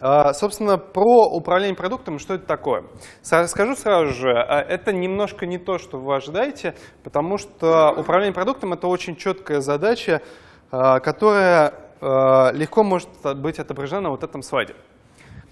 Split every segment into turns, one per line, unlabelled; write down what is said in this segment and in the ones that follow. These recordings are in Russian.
А, собственно, про управление продуктом, что это такое. Скажу сразу же, а, это немножко не то, что вы ожидаете, потому что управление продуктом – это очень четкая задача, а, которая легко может быть отображена на вот этом слайде.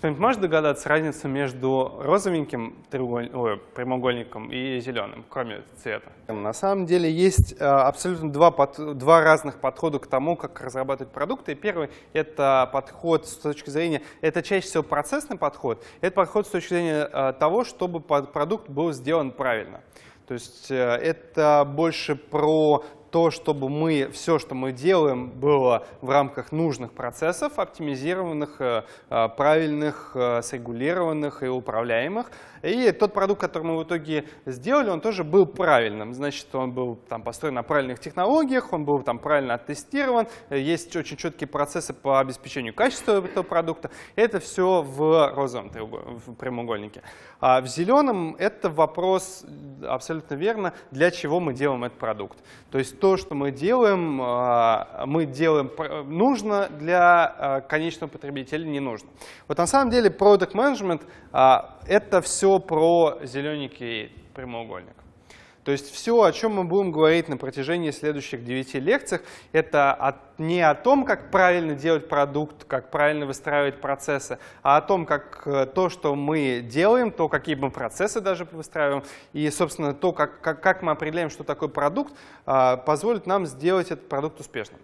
Кто-нибудь может догадаться разницу между розовеньким ой, прямоугольником и зеленым, кроме цвета? На самом деле есть э, абсолютно два, под, два разных подхода к тому, как разрабатывать продукты. Первый — это подход с точки зрения, это чаще всего процессный подход, это подход с точки зрения э, того, чтобы продукт был сделан правильно. То есть э, это больше про то, чтобы мы, все, что мы делаем, было в рамках нужных процессов, оптимизированных, э, э, правильных, э, срегулированных и управляемых. И тот продукт, который мы в итоге сделали, он тоже был правильным. Значит, он был там, построен на правильных технологиях, он был там правильно оттестирован, есть очень четкие процессы по обеспечению качества этого продукта. Это все в розовом в прямоугольнике. А в зеленом это вопрос абсолютно верно, для чего мы делаем этот продукт. То есть то, что мы делаем, а, мы делаем нужно для а, конечного потребителя не нужно. Вот на самом деле а, — это все про зелененький прямоугольник. То есть все, о чем мы будем говорить на протяжении следующих 9 лекций, это не о том, как правильно делать продукт, как правильно выстраивать процессы, а о том, как э, то, что мы делаем, то, какие мы процессы даже выстраиваем, и, собственно, то, как, как, как мы определяем, что такое продукт, а, позволит нам сделать этот продукт успешным.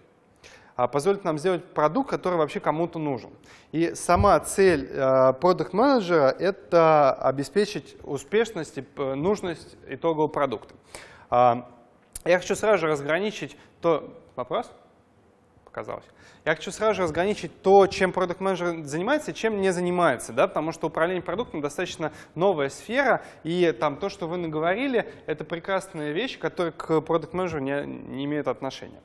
А, позволит нам сделать продукт, который вообще кому-то нужен. И сама цель продукт менеджера это обеспечить успешность и нужность итогового продукта. А, я хочу сразу же разграничить то... Вопрос? Показалось. Я хочу сразу же разграничить то, чем продукт менеджер занимается и чем не занимается, да, потому что управление продуктом достаточно новая сфера, и там то, что вы наговорили, это прекрасная вещь, которая к продукт менеджеру не, не имеет отношения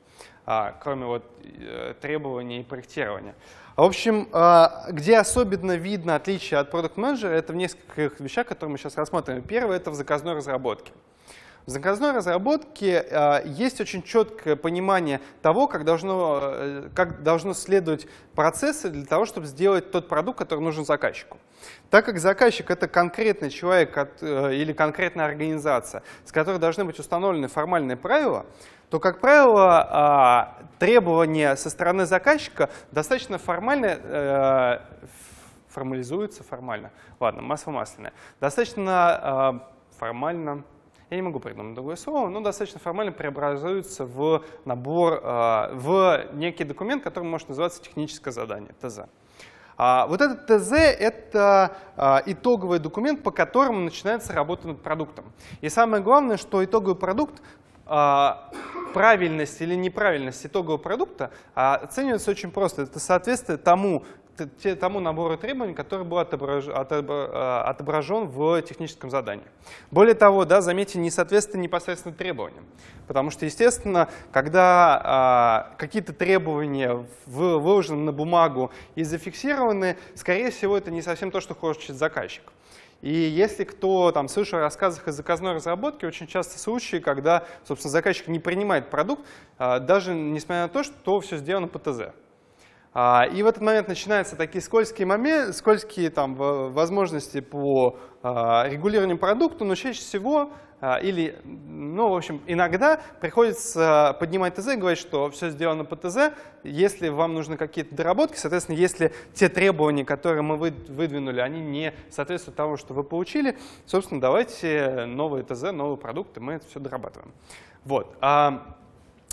а, кроме вот э, требований и проектирования. В общем, а, где особенно видно отличие от продукт менеджера это в нескольких вещах, которые мы сейчас рассмотрим. Первое — это в заказной разработке. В заказной разработке э, есть очень четкое понимание того, как должно, э, как должно следовать процессы для того, чтобы сделать тот продукт, который нужен заказчику. Так как заказчик — это конкретный человек э, или конкретная организация, с которой должны быть установлены формальные правила, то, как правило, э, требования со стороны заказчика достаточно формально формализуются, формально, ладно, масло масляное, достаточно э, формально я не могу придумать другое слово, но достаточно формально преобразуется в набор, а, в некий документ, который может называться техническое задание, ТЗ. А, вот этот ТЗ — это а, итоговый документ, по которому начинается работа над продуктом. И самое главное, что итоговый продукт правильность или неправильность итогового продукта оценивается очень просто. Это соответствие тому тому набору требований, который был э, отображен в техническом задании. Более того, да, заметьте, несоответствие непосредственно требованиям. Потому что, естественно, когда а, какие-то требования выложены на бумагу и зафиксированы, скорее всего, это не совсем то, что хочет заказчик. И если кто там слышал о рассказах из заказной разработки, очень часто случаи, когда, собственно, заказчик не принимает продукт, а, даже несмотря на то, что все сделано по ТЗ. А, и в этот момент начинаются такие скользкие моменты, скользкие там, возможности по а, регулированию продукта, но чаще всего а, или, ну, в общем, иногда приходится поднимать ТЗ и говорить, что все сделано по ТЗ. Если вам нужны какие-то доработки, соответственно, если те требования, которые мы выдвинули, они не соответствуют тому, что вы получили, собственно, давайте новые ТЗ, новые продукты, мы это все дорабатываем. Вот.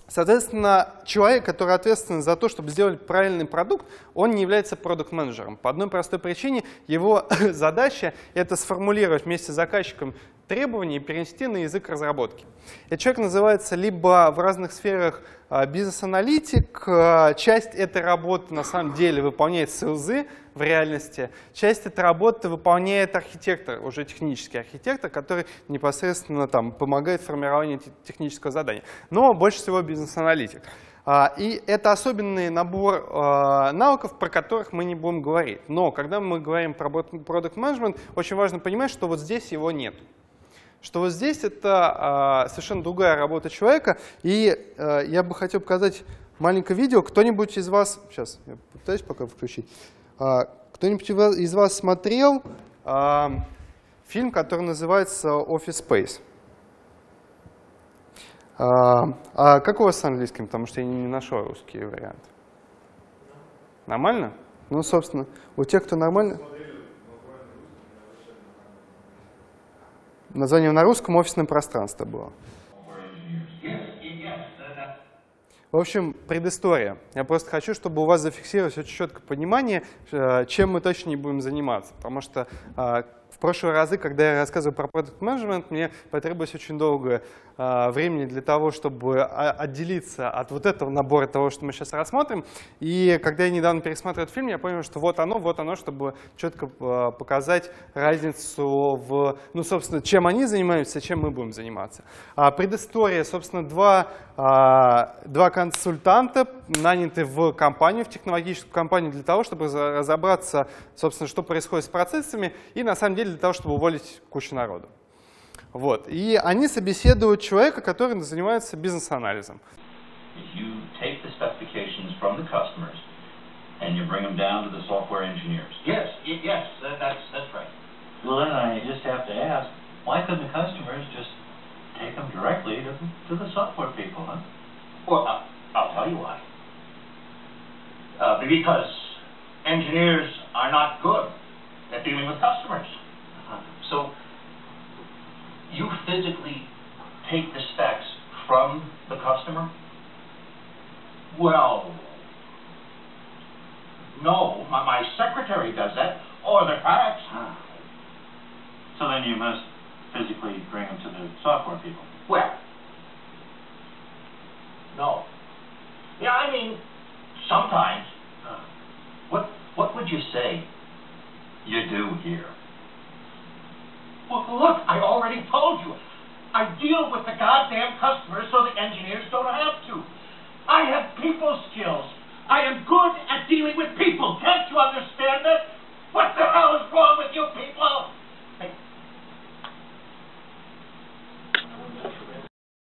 Соответственно, человек, который ответственен за то, чтобы сделать правильный продукт, он не является продукт-менеджером. По одной простой причине его задача — это сформулировать вместе с заказчиком требования и перенести на язык разработки. Этот человек называется либо в разных сферах а, бизнес-аналитик, а, часть этой работы на самом деле выполняет СЛЗ в реальности, часть этой работы выполняет архитектор, уже технический архитектор, который непосредственно там, помогает в формировании технического задания. Но больше всего бизнес-аналитик. А, и это особенный набор навыков, про которых мы не будем говорить. Но когда мы говорим про продукт менеджмент очень важно понимать, что вот здесь его нет что вот здесь это а, совершенно другая работа человека. И а, я бы хотел показать маленькое видео. Кто-нибудь из вас, сейчас я пытаюсь пока включить, а, Кто-нибудь из вас смотрел фильм, который называется Office Space? А, как у вас с английским? Потому что я не нашел русский вариант. Нормально? Ну, собственно, у тех, кто нормально... Название на русском «Офисное пространство» было. В общем, предыстория. Я просто хочу, чтобы у вас зафиксировалось очень четкое понимание, э, чем мы точно не будем заниматься. Потому что а, в прошлые разы, когда я рассказывал про продукт менеджмент, мне потребовалось очень долго э, времени для того, чтобы отделиться от вот этого набора того, что мы сейчас рассмотрим. И когда я недавно пересматривал этот фильм, я понял, что вот оно, вот оно, чтобы четко э, показать разницу в, ну, собственно, чем они занимаются, чем мы будем заниматься. А предыстория, собственно, два, э, два консультанта наняты в компанию, в технологическую компанию для того, чтобы разобраться, собственно, что происходит с процессами и, на самом деле для того, чтобы уволить кучу народу. Вот. И они собеседуют человека, который занимается бизнес-анализом. and you bring them down to the software engineers. Yes, yes, that's, that's right. Well, then I just have to ask, why couldn't the customers just take them directly to, to the software people, huh? Well, uh, I'll tell you why. Uh, because engineers are not good at dealing with customers. So you physically take the specs from the customer? Well, no. My, my secretary does that, or the fax. So then you must physically bring them to the software people. Well, no. Yeah, I mean, sometimes. Uh, what what would you say you do here? Well, look, I already told you. I deal with the goddamn customers so the engineers don't have to. I have people skills. I am good at dealing with people. Can't you understand that? What the hell is wrong with you people?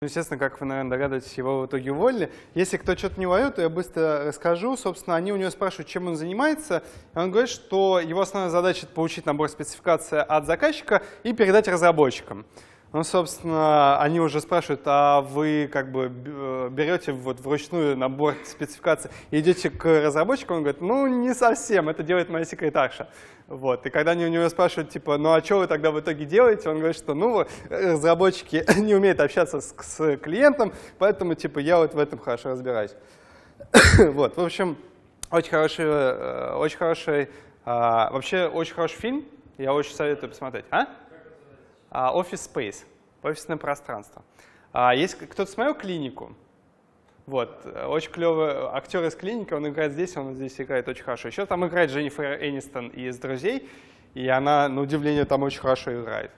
Ну, естественно, как вы, наверное, догадываетесь, его в итоге уволили. Если кто что-то не воюет, то я быстро расскажу. Собственно, они у него спрашивают, чем он занимается. И он говорит, что его основная задача — это получить набор спецификации от заказчика и передать разработчикам. Ну, собственно, они уже спрашивают, а вы как бы э, берете вот вручную набор спецификаций и идете к разработчику? Он говорит, ну, не совсем, это делает моя секретарша. Вот. И когда они у него спрашивают, типа, ну, а что вы тогда в итоге делаете? Он говорит, что, ну, разработчики не умеют общаться с, с клиентом, поэтому, типа, я вот в этом хорошо разбираюсь. вот, в общем, очень хороший, э, очень хороший, а, вообще очень хороший фильм, я очень советую посмотреть. А? А, офис Space, офисное пространство. А, есть кто-то смотрел клинику? Вот, очень клевый актер из клиники, он играет здесь, он здесь играет очень хорошо. Еще там играет Дженнифер Энистон из «Друзей», и она, на удивление, там очень хорошо играет.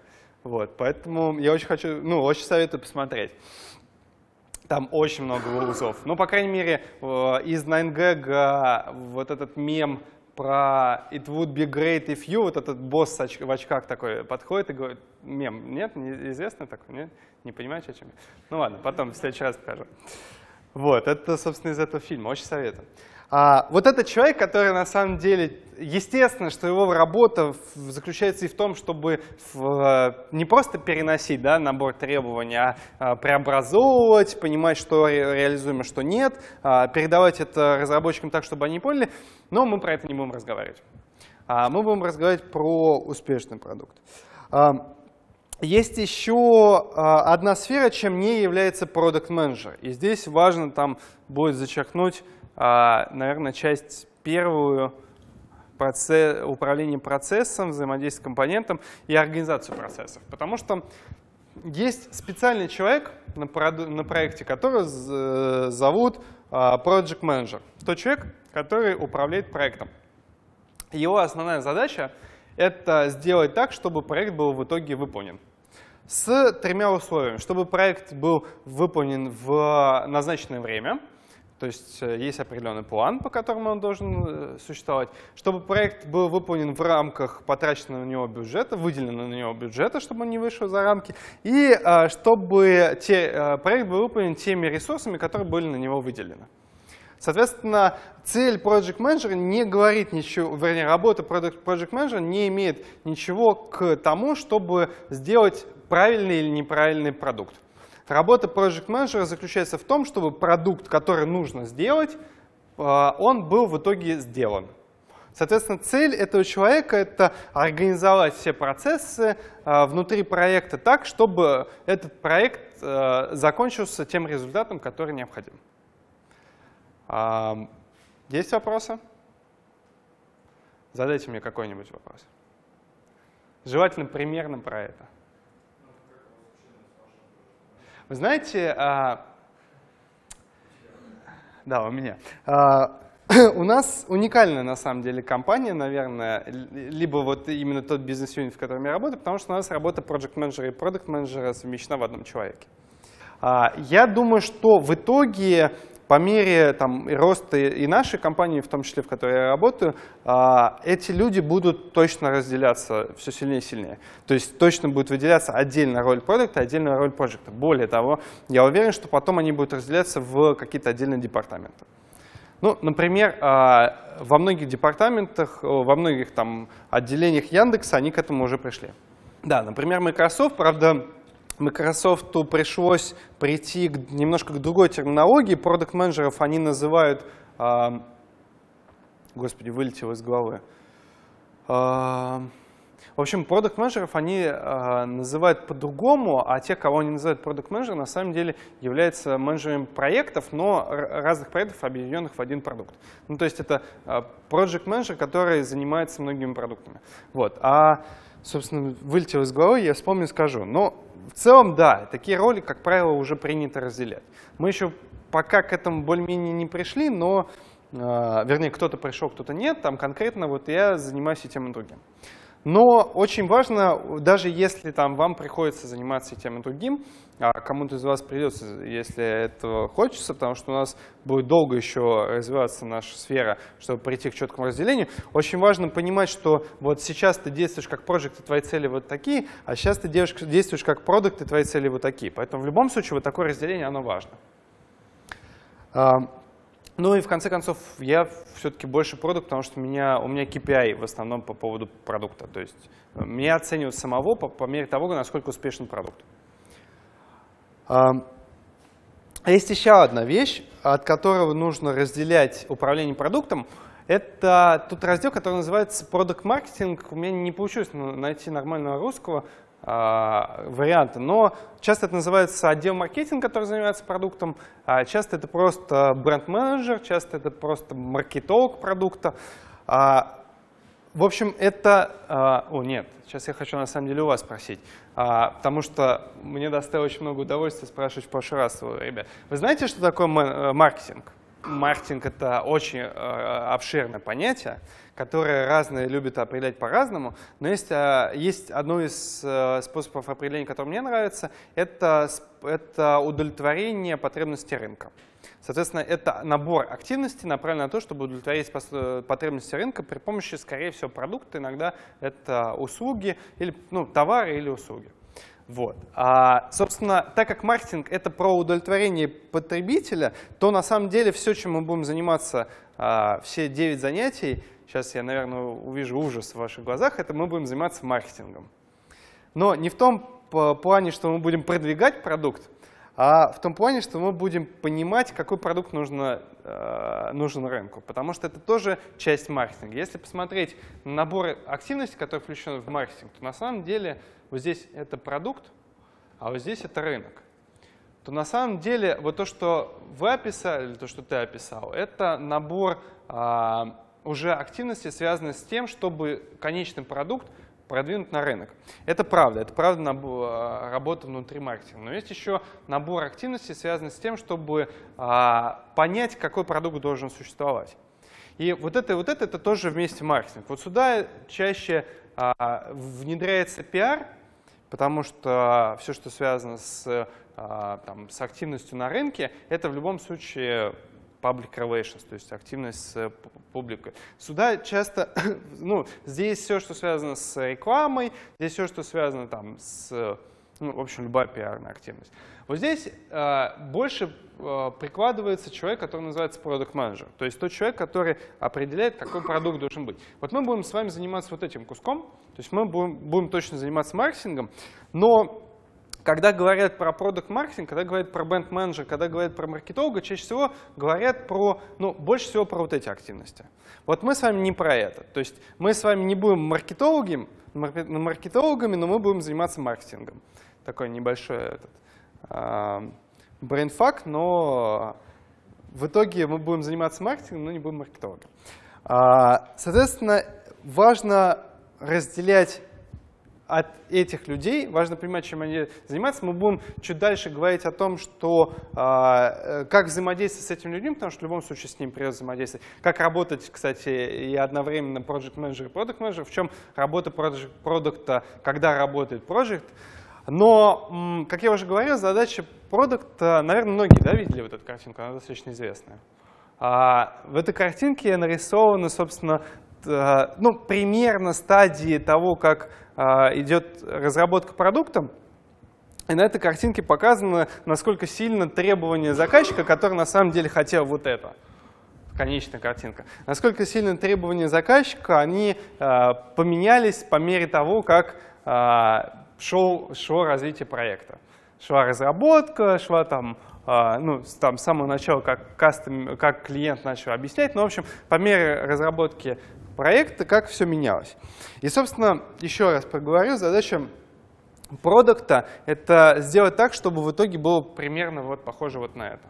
Вот, поэтому я очень хочу, ну, очень советую посмотреть. Там очень много узов. Ну, по крайней мере, из 9gag вот этот мем про «It would be great if you», вот этот босс в очках такой подходит и говорит, мем, нет, неизвестно такой, нет? Не понимаете, о чем я? Ну ладно, потом в следующий раз покажу. Вот, это, собственно, из этого фильма, очень советую. А, вот этот человек, который на самом деле, естественно, что его работа заключается и в том, чтобы в, не просто переносить да, набор требований, а, а преобразовывать, понимать, что ре, реализуемо, что нет, а, передавать это разработчикам так, чтобы они поняли, но мы про это не будем разговаривать. А, мы будем разговаривать про успешный продукт. А, есть еще одна сфера, чем не является продукт менеджер И здесь важно там будет зачеркнуть, наверное, часть первую процесс, управление процессом, взаимодействие с компонентом и организацию процессов. Потому что есть специальный человек на, на проекте, который зовут Project Manager. Тот человек, который управляет проектом. Его основная задача — это сделать так, чтобы проект был в итоге выполнен с тремя условиями. Чтобы проект был выполнен в назначенное время, то есть э, есть определенный план, по которому он должен э, существовать. Чтобы проект был выполнен в рамках потраченного на него бюджета, выделенного на него бюджета, чтобы он не вышел за рамки, и э, чтобы те, проект был выполнен теми ресурсами, которые были на него выделены. Соответственно, цель Project Manager не говорит ничего, вернее, работа Project Manager не имеет ничего к тому, чтобы сделать правильный или неправильный продукт. Работа Project Manager заключается в том, чтобы продукт, который нужно сделать, э, он был в итоге сделан. Соответственно, цель этого человека — это организовать все процессы э, внутри проекта так, чтобы этот проект э, закончился тем результатом, который необходим. Есть вопросы? Задайте мне какой-нибудь вопрос. Желательно примерно про это. Вы знаете, а, да, у меня. А, у нас уникальная на самом деле компания, наверное, либо вот именно тот бизнес-юнит, в котором я работаю, потому что у нас работа project менеджера и продукт менеджера совмещена в одном человеке. А, я думаю, что в итоге по мере там, роста и нашей компании, в том числе в которой я работаю, а, эти люди будут точно разделяться все сильнее и сильнее. То есть точно будет выделяться отдельная роль продукта, отдельная роль проекта. Более того, я уверен, что потом они будут разделяться в какие-то отдельные департаменты. Ну, например, а, во многих департаментах, во многих там отделениях Яндекса они к этому уже пришли. Да, например, Microsoft, правда, Microsoft пришлось прийти к, немножко к другой терминологии. Продукт-менеджеров они называют, э, господи, вылетел из головы. Э, в общем, продукт-менеджеров они э, называют по-другому, а те, кого они называют продукт-менеджером, на самом деле являются менеджерами проектов, но разных проектов, объединенных в один продукт. Ну, то есть это э, project-менеджер, который занимается многими продуктами. Вот. А, собственно, вылетел из головы, я вспомню, скажу. Но в целом, да, такие роли, как правило, уже принято разделять. Мы еще пока к этому более-менее не пришли, но, э, вернее, кто-то пришел, кто-то нет, там конкретно вот я занимаюсь и тем, и другим. Но очень важно, даже если там вам приходится заниматься тем и другим, а кому-то из вас придется, если этого хочется, потому что у нас будет долго еще развиваться наша сфера, чтобы прийти к четкому разделению, очень важно понимать, что вот сейчас ты действуешь как проект, и твои цели вот такие, а сейчас ты действуешь как продукт, и твои цели вот такие. Поэтому в любом случае вот такое разделение, оно важно. Ну и в конце концов, я все-таки больше продукт, потому что у меня, у меня KPI в основном по поводу продукта. То есть э, меня оценивают самого по, по мере того, насколько успешен продукт. Есть еще одна вещь, от которого нужно разделять управление продуктом. Это тут раздел, который называется Product Marketing. У меня не получилось найти нормального русского. А, варианты. Но часто это называется отдел маркетинга, который занимается продуктом, а часто это просто бренд-менеджер, часто это просто маркетолог продукта. А, в общем, это... О, нет, сейчас я хочу на самом деле у вас спросить, потому что мне доставило очень много удовольствия спрашивать в прошлый раз, ребят. Вы знаете, что такое э, маркетинг? Маркетинг — это очень э, обширное понятие которые разные любят определять по-разному, но есть, а, есть одно из э, способов определения, который мне нравится, это, это удовлетворение потребностей рынка. Соответственно, это набор активностей, направленный на то, чтобы удовлетворить потребности рынка при помощи, скорее всего, продукта. Иногда это услуги, или, ну, товары или услуги. Вот. А, собственно, так как маркетинг — это про удовлетворение потребителя, то на самом деле все, чем мы будем заниматься а, все 9 занятий, сейчас я, наверное, увижу ужас в ваших глазах, это мы будем заниматься маркетингом. Но не в том плане, что мы будем продвигать продукт, а в том плане, что мы будем понимать, какой продукт нужно, э, нужен рынку. Потому что это тоже часть маркетинга. Если посмотреть набор активностей, которые включены в маркетинг, то на самом деле вот здесь это продукт, а вот здесь это рынок. То на самом деле вот то, что вы описали, то, что ты описал, это набор а, уже активности связаны с тем, чтобы конечный продукт продвинуть на рынок. Это правда, это правда набор, а, работа внутри маркетинга. Но есть еще набор активностей, связанный с тем, чтобы а, понять, какой продукт должен существовать. И вот это вот это, это тоже вместе маркетинг. Вот сюда чаще а, внедряется пиар, потому что все, что связано с, а, там, с активностью на рынке, это в любом случае public relations, то есть активность с публикой. Сюда часто, ну, здесь все, что связано с рекламой, здесь все, что связано там с ну, в общем, любая пиарная активность. Вот здесь э, больше э, прикладывается человек, который называется продукт менеджер то есть тот человек, который определяет, какой продукт должен быть. Вот мы будем с вами заниматься вот этим куском, то есть мы будем, будем точно заниматься маркетингом, но когда говорят про продукт маркетинг, когда говорят про бренд менеджер, когда говорят про маркетолога, чаще всего говорят про, ну, больше всего про вот эти активности. Вот мы с вами не про это. То есть мы с вами не будем маркетологами, маркетологами, но мы будем заниматься маркетингом. Такой небольшой этот, э, brainfuck, но в итоге мы будем заниматься маркетингом, но не будем маркетологом. А, соответственно, важно разделять от этих людей, важно понимать, чем они занимаются. Мы будем чуть дальше говорить о том, что, э, как взаимодействовать с этими людьми, потому что в любом случае с ними придется взаимодействовать. Как работать, кстати, и одновременно project manager и product manager, в чем работа продукта, когда работает project. Но, как я уже говорил, задача продукта, наверное, многие да, видели вот эту картинку, она достаточно известная. А в этой картинке нарисованы, собственно, ну, примерно стадии того, как а, идет разработка продукта, и на этой картинке показано, насколько сильно требования заказчика, который на самом деле хотел вот это. Конечная картинка. Насколько сильно требования заказчика, они э, поменялись по мере того, как шел, шло развитие проекта. Шла разработка, шла там, э, ну, там с самого начала, как, кастом, как клиент начал объяснять. Но, ну, в общем, по мере разработки проекта, как все менялось. И, собственно, еще раз проговорю, задача продукта — это сделать так, чтобы в итоге было примерно вот похоже вот на это.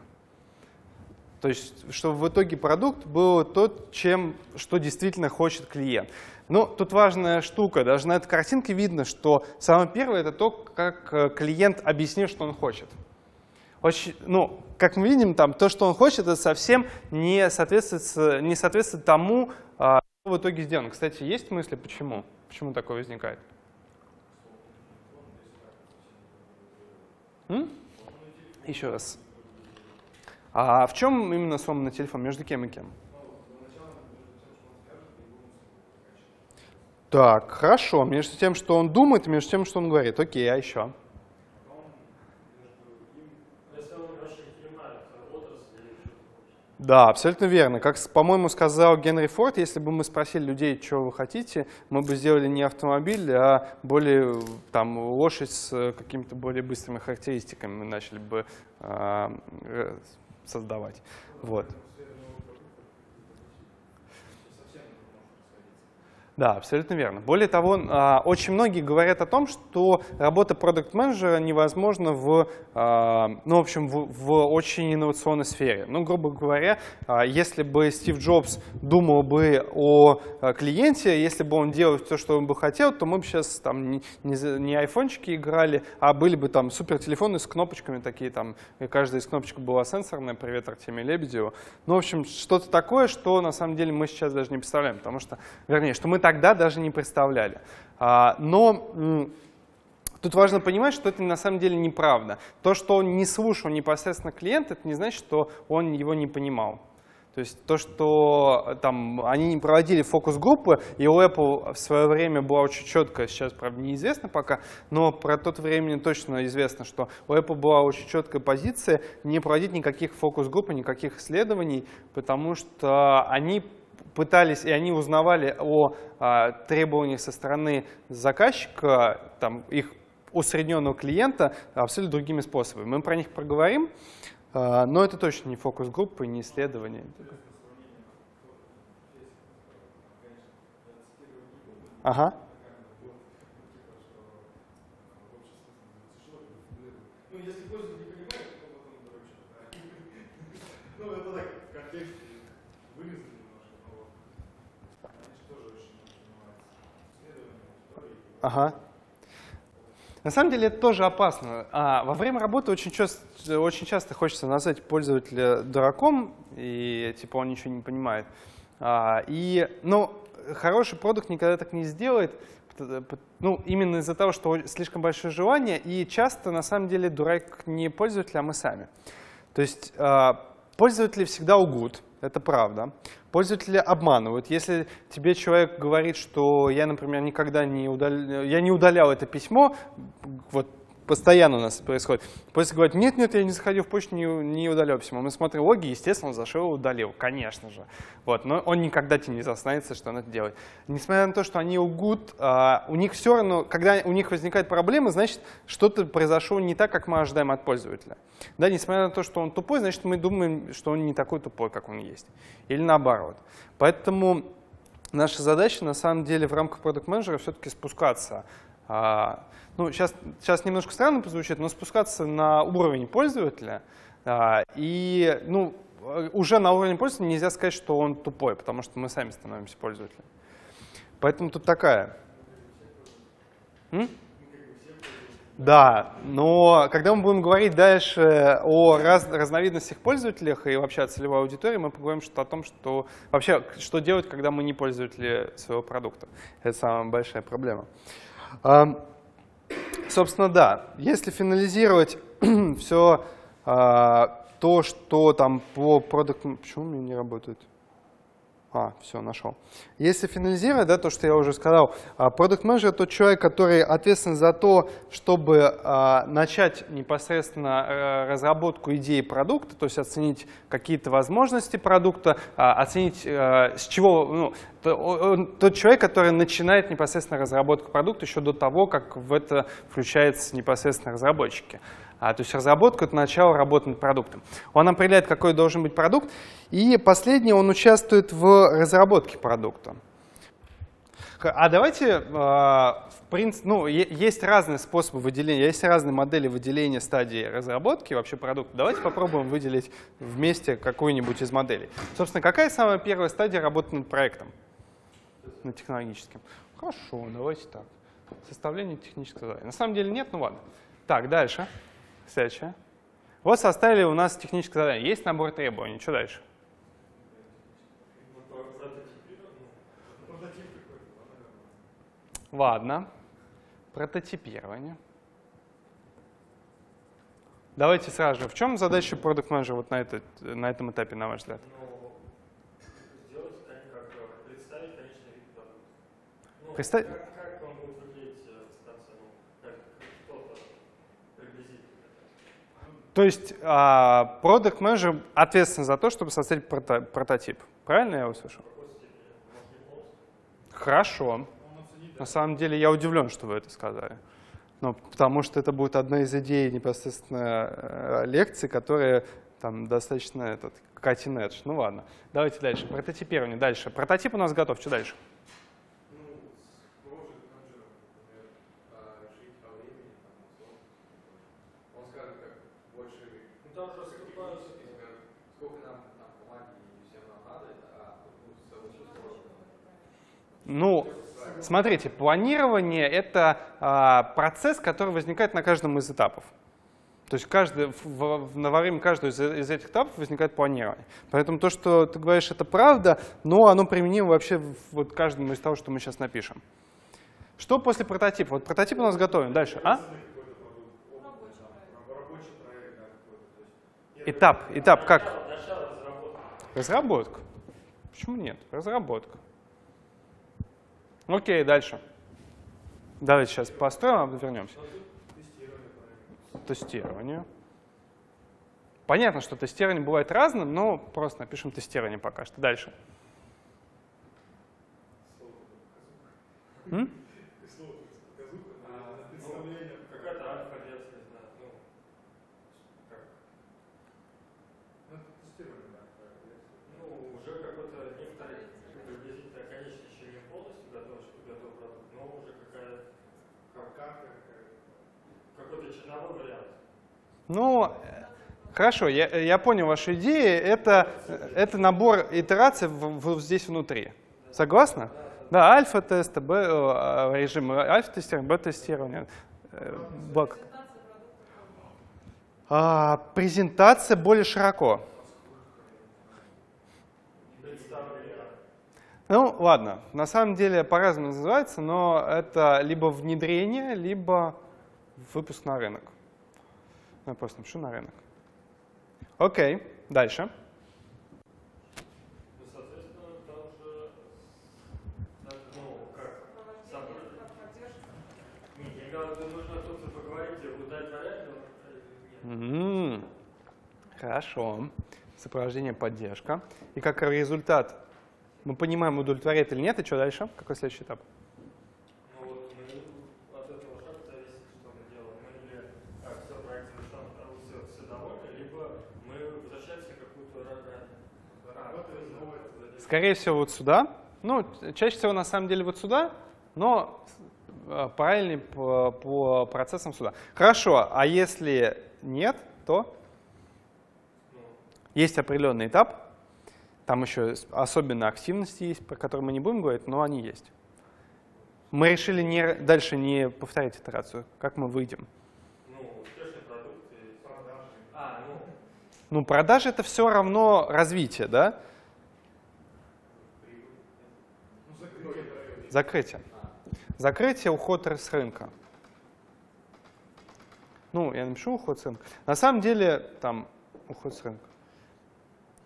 То есть, чтобы в итоге продукт был тот, чем, что действительно хочет клиент. Но тут важная штука, даже на этой картинке видно, что самое первое — это то, как э, клиент объяснил, что он хочет. Очень, ну, как мы видим, там, то, что он хочет, это совсем не соответствует, не соответствует тому, а, в итоге сделано. Кстати, есть мысли, почему? Почему такое возникает? М? Еще раз. А в чем именно сломанный телефон? Между кем и кем? Так, хорошо. Между тем, что он думает, между тем, что он говорит. Окей, а еще? Да, абсолютно верно. Как, по-моему, сказал Генри Форд, если бы мы спросили людей, что вы хотите, мы бы сделали не автомобиль, а более там, лошадь с какими-то более быстрыми характеристиками мы начали бы э, создавать. Вот. Да, абсолютно верно. Более того, а, очень многие говорят о том, что работа продукт-менеджера невозможна в, а, ну, в общем, в, в очень инновационной сфере. Ну, грубо говоря, а, если бы Стив Джобс думал бы о клиенте, если бы он делал все, что он бы хотел, то мы бы сейчас там не, не, айфончики играли, а были бы там супер телефоны с кнопочками такие, там, и каждая из кнопочек была сенсорная, привет Артемию Лебедеву. Ну, в общем, что-то такое, что на самом деле мы сейчас даже не представляем, потому что, вернее, что мы тогда даже не представляли. А, но Тут важно понимать, что это на самом деле неправда. То, что он не слушал непосредственно клиента, это не значит, что он его не понимал. То есть то, что там, они не проводили фокус-группы, и у Apple в свое время была очень четкая, сейчас, правда, неизвестно пока, но про тот время точно известно, что у Apple была очень четкая позиция не проводить никаких фокус-групп, никаких исследований, потому что они пытались, и они узнавали о а, требованиях со стороны заказчика, там, их усредненного клиента абсолютно другими способами. Мы про них проговорим, а, но это точно не фокус группы, не исследование. Ага. Ага. На самом деле это тоже опасно. А во время работы очень часто, очень часто хочется назвать пользователя дураком, и типа он ничего не понимает. А, и, ну, хороший продукт никогда так не сделает, ну, именно из-за того, что слишком большое желание, и часто на самом деле дурак не пользователь, а мы сами. То есть а, пользователи всегда угут, это правда. Пользователи обманывают. Если тебе человек говорит, что я, например, никогда не, удал... я не удалял это письмо, вот постоянно у нас происходит. После говорит, нет, нет, я не заходил в почту, не, не удалял письмо. Мы смотрим логи, естественно, он зашел и удалил, конечно же. Вот, но он никогда тебе не зазнается, что он это делает. Несмотря на то, что они лгут, а, у них все равно, когда у них возникает проблема, значит, что-то произошло не так, как мы ожидаем от пользователя. Да, несмотря на то, что он тупой, значит, мы думаем, что он не такой тупой, как он есть. Или наоборот. Поэтому наша задача, на самом деле, в рамках продукт менеджера все-таки спускаться ну, сейчас, сейчас немножко странно позвучит, но спускаться на уровень пользователя, а, и ну, уже на уровень пользователя нельзя сказать, что он тупой, потому что мы сами становимся пользователями. Поэтому тут такая. М? Да, но когда мы будем говорить дальше о раз, разновидностях пользователях и вообще о целевой аудитории, мы поговорим что, о том, что вообще, что делать, когда мы не пользователи своего продукта. Это самая большая проблема. Собственно, да, если финализировать все а, то, что там по продукту... Почему у меня не работает? А, все, нашел. Если финализировать, да, то, что я уже сказал, продукт менеджер тот человек, который ответственен за то, чтобы а, начать непосредственно а, разработку идеи продукта, то есть оценить какие-то возможности продукта, а, оценить а, с чего, ну, то, он, тот человек, который начинает непосредственно разработку продукта еще до того, как в это включаются непосредственно разработчики. А, то есть разработка — это начало работы над продуктом. Он определяет, какой должен быть продукт. И последний, он участвует в разработке продукта. А давайте, а, в принципе, ну, есть разные способы выделения, есть разные модели выделения стадии разработки вообще продукта. Давайте попробуем выделить вместе какую-нибудь из моделей. Собственно, какая самая первая стадия работы над проектом? Над технологическим. Хорошо, давайте так. Составление технического задания. На самом деле нет, ну ладно. Так, дальше. Следующее. Вот составили у нас техническое задание. Есть набор требований. Что дальше? Ладно. Прототипирование. Давайте сразу же. В чем задача продукт менеджера вот на, этот, на этом этапе, на ваш взгляд? Представить? То есть продукт а, менеджер ответственен за то, чтобы создать прото прототип. Правильно я услышал? Хорошо. На самом деле я удивлен, что вы это сказали. Ну, потому что это будет одна из идей непосредственно э, лекции, которая там достаточно этот, cutting edge. Ну ладно, давайте дальше. Прототипирование. Дальше. Прототип у нас готов. Что дальше? Ну, смотрите, планирование — это а, процесс, который возникает на каждом из этапов. То есть каждый, в, в, во время каждого из, из этих этапов возникает планирование. Поэтому то, что ты говоришь, это правда, но оно применимо вообще вот каждому из того, что мы сейчас напишем. Что после прототипа? Вот прототип у нас готовим. Дальше. А? Этап. Этап как? Разработка. Почему нет? Разработка. Окей, дальше. Давайте сейчас построим, а вернемся. Тестирование. Понятно, что тестирование бывает разным, но просто напишем тестирование пока что. Дальше. М? Ну, хорошо, я, я понял вашу идею. Это, это набор итераций в, в, здесь внутри. Согласны? Да, альфа-тест, режим альфа-тестирования, бета-тестирования, баг. А, презентация более широко. Ну, ладно, на самом деле по-разному называется, но это либо внедрение, либо выпуск на рынок. Я просто напишу на рынок. Окей, дальше. Хорошо. Сопровождение, поддержка. И как результат, мы понимаем, удовлетворяет или нет, и что дальше? Какой следующий этап?
ну вот мы от этого шага зависит, что мы делаем. Мы или так, все, проект завершен, все, все довольны, либо мы возвращаемся в какую-то ра- работу из новой.
Скорее всего, вот сюда. Ну, чаще всего, на самом деле, вот сюда, но э, параллельно по, по процессам сюда. Хорошо, а если нет, то есть определенный этап. Там еще особенно активности есть, про которые мы не будем говорить, но они есть. Мы решили не, дальше не повторять итерацию. Как мы выйдем?
Ну. А, ну,
Ну, продажи это все равно развитие, да? Закрытие. Закрытие, уход с рынка. Ну, я напишу уход с рынка. На самом деле, там, уход с рынка.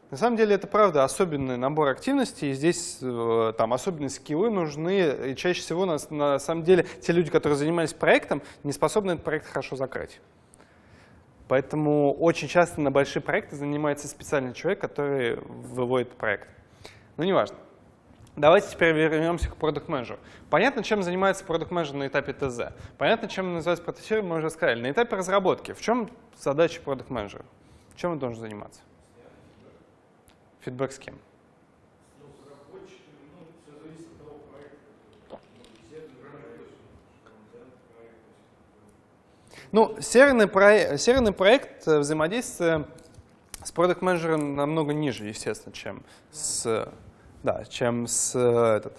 На самом деле, это правда особенный набор активностей. Здесь э, там особенные скиллы нужны. И чаще всего, на, на самом деле, те люди, которые занимались проектом, не способны этот проект хорошо закрыть. Поэтому очень часто на большие проекты занимается специальный человек, который выводит проект. Ну, неважно. Давайте теперь вернемся к продукт менеджеру Понятно, чем занимается продукт менеджер на этапе ТЗ. Понятно, чем называется протестирование, мы уже сказали. На этапе разработки. В чем задача продукт менеджера Чем он должен заниматься? Фидбэк с кем? Ну, серверный, проект, серверный проект э, взаимодействия с продукт менеджером намного ниже, естественно, чем с, да, чем с э, этот,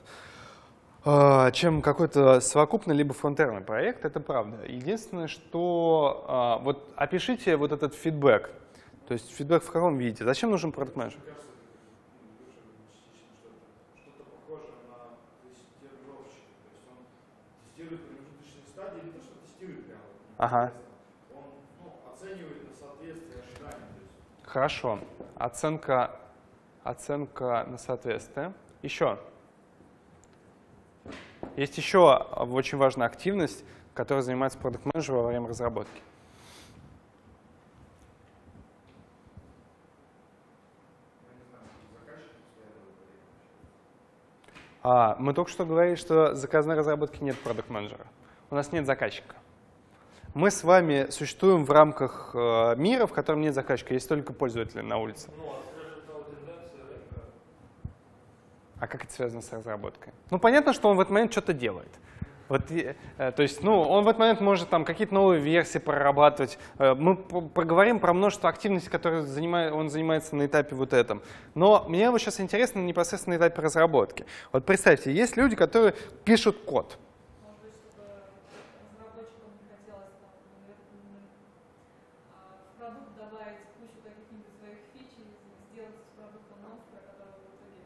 э, чем какой-то совокупный либо фронтерный проект, это правда. Единственное, что а, вот опишите вот этот фидбэк. То есть фидбэк в каком виде? Зачем нужен продукт менеджер? Ага.
Он ну, оценивает на соответствие ожиданиям.
Хорошо. Оценка, оценка на соответствие. Еще. Есть еще очень важная активность, которой занимается продукт менеджер во время разработки. А, мы только что говорили, что заказной разработки нет продукт менеджера. У нас нет заказчика. Мы с вами существуем в рамках э, мира, в котором нет заказчика, есть только пользователи на улице.
ну, а скажем, стала тенденция рынка.
А как это связано с разработкой? Ну, понятно, что он в этот момент что-то делает. Вот, э, то есть, ну, он в этот момент может там какие-то новые версии прорабатывать. Э, Мы п- проговорим про множество активностей, которые занимает, он занимается на этапе вот этом. Но мне вот сейчас интересно непосредственно на этапе разработки. Вот представьте, есть люди, которые пишут код.
Может быть, чтобы разработчикам не хотелось там, например, м, а, в продукт добавить кучу каких-нибудь своих фич и сделать из продукта монстра, который в итоге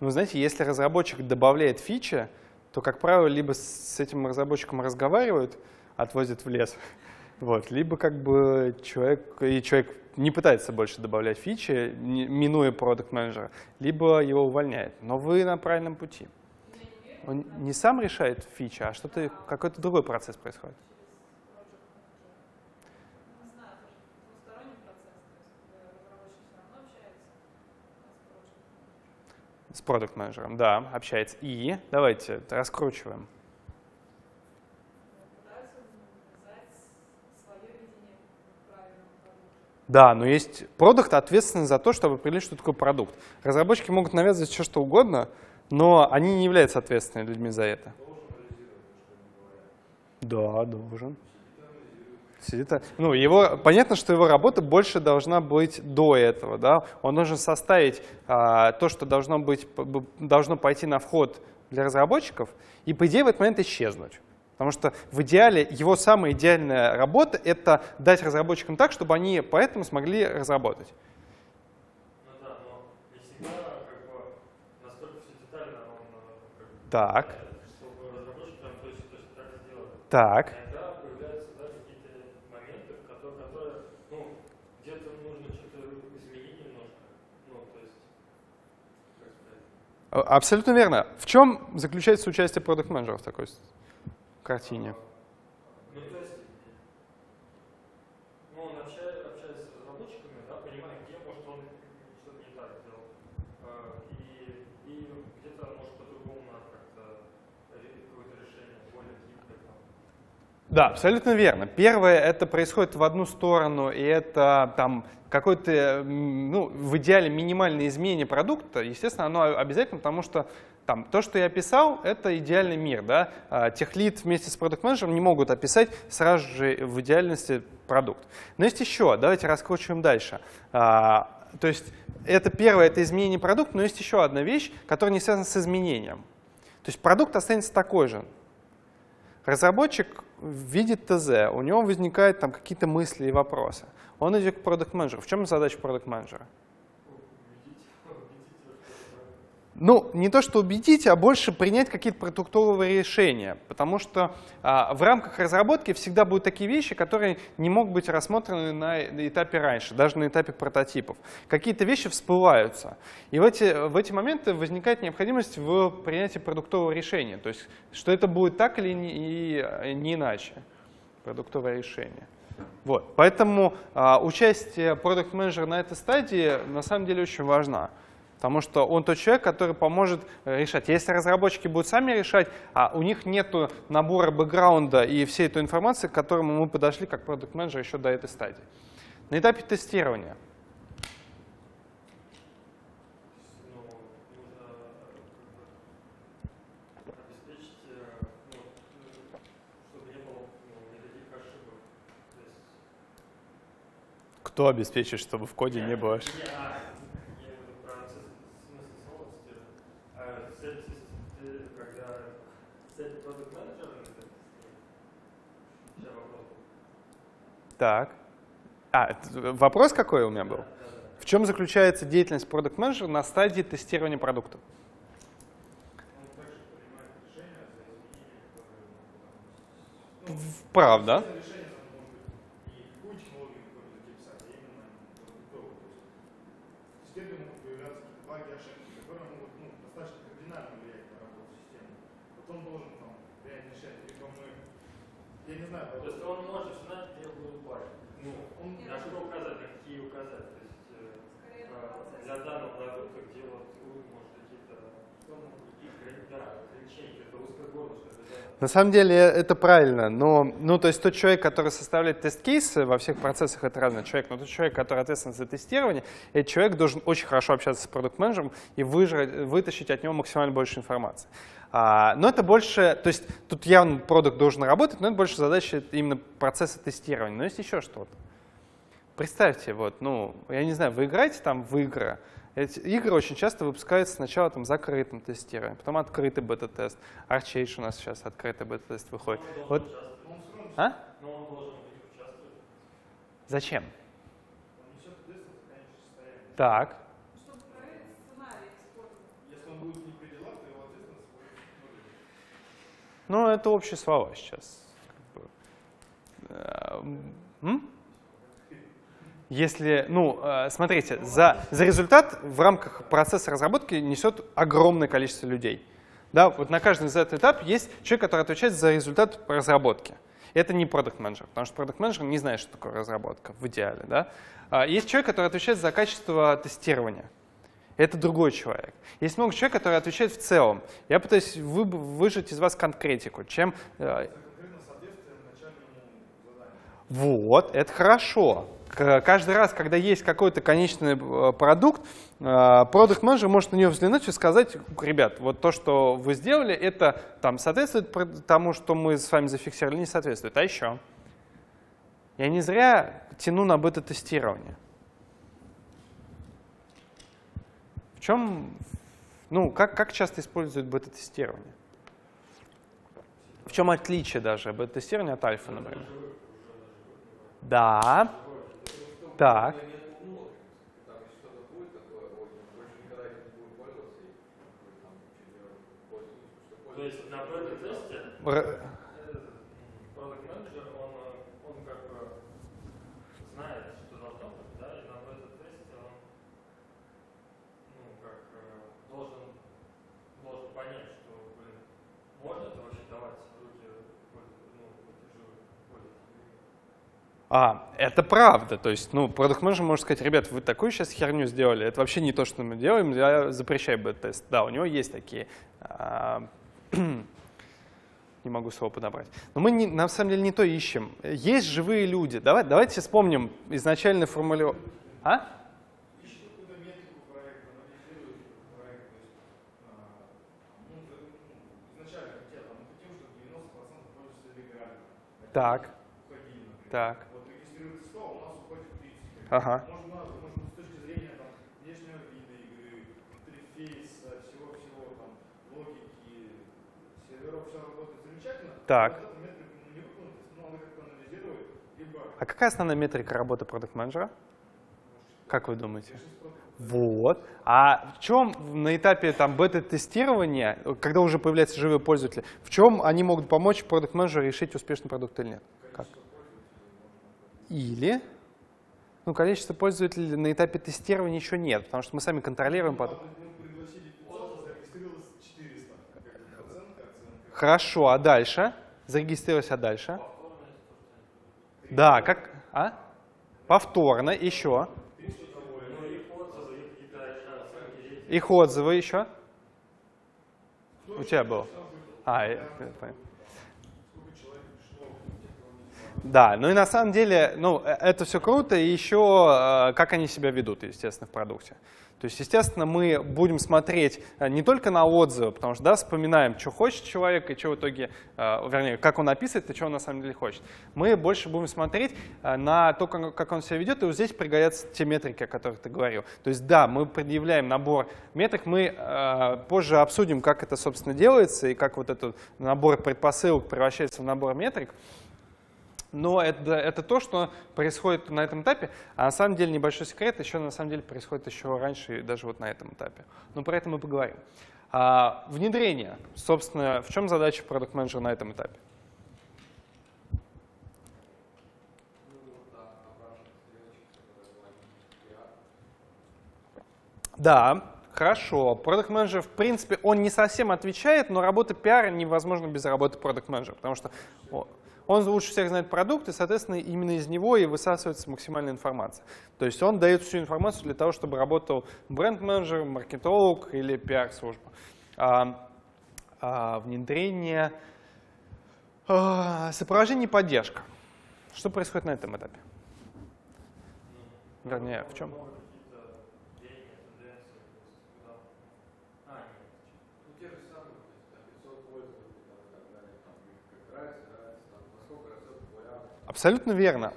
Ну, знаете, если разработчик добавляет фичи, то, как правило, либо с этим разработчиком разговаривают, отвозят в лес, вот, либо как бы человек, и человек не пытается больше добавлять фичи, минуя продукт менеджера либо его увольняет. Но вы на правильном пути. Он не сам решает фичи, а что-то, какой-то другой процесс происходит.
не знаю, это же двусторонний процесс, то есть э, разработчик все равно общается а с
С
проектом.
продукт менеджером да, общается. И давайте раскручиваем. Да, но есть продукт ответственный за то, чтобы определить, что такое продукт. Разработчики могут навязывать все, что угодно, но они не являются ответственными людьми за это. Да, должен. А- ну, его, понятно, что его работа больше должна быть до этого, да. Он должен составить а, то, что должно быть, должно пойти на вход для разработчиков, и по идее в этот момент исчезнуть. Потому что в идеале его самая идеальная работа — это дать разработчикам так, чтобы они поэтому смогли разработать.
Ну да, но не всегда как бы настолько все детально он э, как
Так,
знает, чтобы разработчик прям точно точно так сделал.
так.
Иногда появляются да, какие-то моменты, в которые, которые ну, где-то нужно что-то изменить немножко. Ну, то есть, как сказать,
А- Абсолютно верно. В чем заключается участие продукт менеджера в такой картине.
Ну, то есть, ну, он общается, общается с разработчиками, да, понимает, где, может, он что-то не так сделал. А, И, и где-то, может, по-другому надо как-то ре- какое-то решение более гибкое там.
Да, абсолютно верно. Первое, это происходит в одну сторону, и это там какое-то, ну, в идеале минимальное изменение продукта, естественно, оно обязательно, потому что там, то, что я описал, это идеальный мир. Да? А, Техлит вместе с продукт менеджером не могут описать сразу же в идеальности продукт. Но есть еще, давайте раскручиваем дальше. А, То есть это первое, это изменение продукта, но есть еще одна вещь, которая не связана с изменением. То есть продукт останется такой же, Разработчик видит ТЗ, у него возникают там какие-то мысли и вопросы. Он идет к продукт менеджеру В чем задача продукт менеджера Ну, не то, что убедить, а больше принять какие-то продуктовые решения. Потому что а, в рамках разработки всегда будут такие вещи, которые не могут быть рассмотрены на этапе раньше, даже на этапе прототипов. Какие-то вещи всплываются. И в эти, в эти моменты возникает необходимость в принятии продуктового решения. То есть, что это будет так или не, и не иначе. Продуктовое решение. Вот. Поэтому а, участие продукт-менеджера на этой стадии на самом деле очень важно. Потому что он тот человек, который поможет э, решать. Если разработчики будут сами решать, а у них нет набора бэкграунда и всей этой информации, к которому мы подошли как продукт менеджер еще до этой стадии. На этапе тестирования.
Нужно как бы обеспечить, чтобы не было никаких ошибок. То есть,
Кто обеспечит, чтобы в коде не было ошибок?
Не, а, я имею в виду про ц- смысл слова тестировать. А цель тест- когда цель продукт менеджера это тестировать. Сейчас вопрос.
Так. А, вопрос какой у меня был? В чем заключается деятельность продукт менеджера на стадии тестирования продукта?
Он также принимает решения за изменения, которые ну, там,
Правда.
это решение там может быть не какую технологию какую-то писать, а именно продуктовую. То есть системе могут появляться какие-то баги, ошибки, которые могут ну, достаточно кардинально влиять на работу системы. Вот он должен там принять решение, либо мы, я не знаю,
То есть он может знать, где будут баги. Ну,
он
на что указать, на какие указать. То есть э,
Скорее на
а,
процессе.
для продукта, где вот.
На самом деле это правильно, но ну, то есть тот человек, который составляет тест-кейсы, во всех процессах это разный человек, но тот человек, который ответственен за тестирование, этот человек должен очень хорошо общаться с продукт-менеджером и выжрать, вытащить от него максимально больше информации. А, но это больше, то есть тут явно продукт должен работать, но это больше задача именно процесса тестирования. Но есть еще что-то. Представьте, вот, ну, я не знаю, вы играете там в игры, эти игры очень часто выпускаются сначала там закрытым тестированием, потом открытый бета-тест. Archage у нас сейчас открытый бета-тест выходит.
Он должен
Вот, а?
Но он должен в них участвовать.
Зачем? Так.
Чтобы проверить сценарий использования.
Если он будет не при делах, то его ответственность будет нулевой.
Ну, это общие слова сейчас. как бы. Если, ну, э, смотрите, за, за результат в рамках процесса разработки несет огромное количество людей. Да, вот на каждый из этого этап есть человек, который отвечает за результат разработки. Это не продукт менеджер потому что продукт менеджер не знает, что такое разработка в идеале. Да? А Есть человек, который отвечает за качество тестирования. Это другой человек. Есть много человек, который отвечает в целом. Я пытаюсь вы- выжать из вас конкретику, чем... э. Вот, это хорошо. Каждый раз, когда есть какой-то конечный э, продукт, продукт менеджер может на него взглянуть и сказать, ребят, вот то, что вы сделали, это там соответствует тому, что мы с вами зафиксировали, не соответствует. А еще? Я не зря тяну на бета-тестирование. В чем, ну, как, как часто используют бета-тестирование? В чем отличие даже бета-тестирования от альфа, например? Да. Так.
То есть на бета-тесте
Р-
продукт менеджер он, э, он как бы знает, что должно быть, да, и на бета-тесте он ну, как э, должен, должен понять, что, блин, можно это вообще давать в руки какой-то
А, это правда. То есть, ну, продукт менеджер может сказать, ребят, вы такую сейчас херню сделали, это вообще не то, что мы делаем, я запрещаю бета-тест. Да, у него есть такие. а, не могу слово подобрать. Но мы не- на самом деле не то ищем. Есть живые люди. Давай, давайте вспомним изначальную формулировку. А?
Ищут какую-то метрику проекта, анализируют проект. То есть, за- изначально хотят, там, мы хотим, чтобы 90% пользователей играли. Хотим,
Так. Так.
Вот регистрируется 100, а у нас уходит 30.
Ага. Так. А какая основная метрика работы продукт менеджера Как вы думаете? Вот. А в чем на этапе там бета-тестирования, когда уже появляются живые пользователи, в чем они могут помочь продукт менеджеру решить, успешный продукт или нет? Как? Или, ну, количество пользователей на этапе тестирования еще нет, потому что мы сами контролируем продукт.
мы пригласили 500, зарегистрировалось 400. Как бы оценка, оценка.
Хорошо, а дальше? Зарегистрировались, а дальше? Да, как? А? Повторно, еще.
Ну, их. Их
отзывы еще. У тебя было? А, я- я понял. Да, ну и на самом деле, ну, э, это все круто, и еще э, как они себя ведут, естественно, в продукте. То есть, естественно, мы будем смотреть э, не только на отзывы, потому что, да, вспоминаем, что хочет человек и что в итоге, вернее, как он описывает и что он на самом деле хочет. Мы больше будем смотреть на то, как он себя ведет, и вот здесь пригодятся те метрики, о которых ты говорил. То есть, да, мы предъявляем набор метрик, мы позже обсудим, как это, собственно, делается и как вот этот набор предпосылок превращается в набор метрик. Но это, это то, что происходит на этом этапе, а на самом деле небольшой секрет, еще на самом деле происходит еще раньше, даже вот на этом этапе. Но про это мы поговорим. А, внедрение. Собственно, в чем задача продукт менеджера на этом этапе? Да, хорошо. Продукт менеджер, в принципе, он не совсем отвечает, но работа пиара невозможна без работы продукт менеджера, потому что он лучше всех знает продукт, и, соответственно, именно из него и высасывается максимальная информация. То есть он дает всю информацию для того, чтобы работал бренд-менеджер, маркетолог или пиар-служба. А, а, внедрение, а, сопровождение и поддержка. Что происходит на этом этапе? Вернее, в чем?
Много какие-то веяния, тенденции, то есть, куда- А, нет.
Ну, те же самые, то есть, там, 500 пользователей, там, и так далее, там, их как нравится, нравится, там, насколько растет популярность.
Абсолютно верно.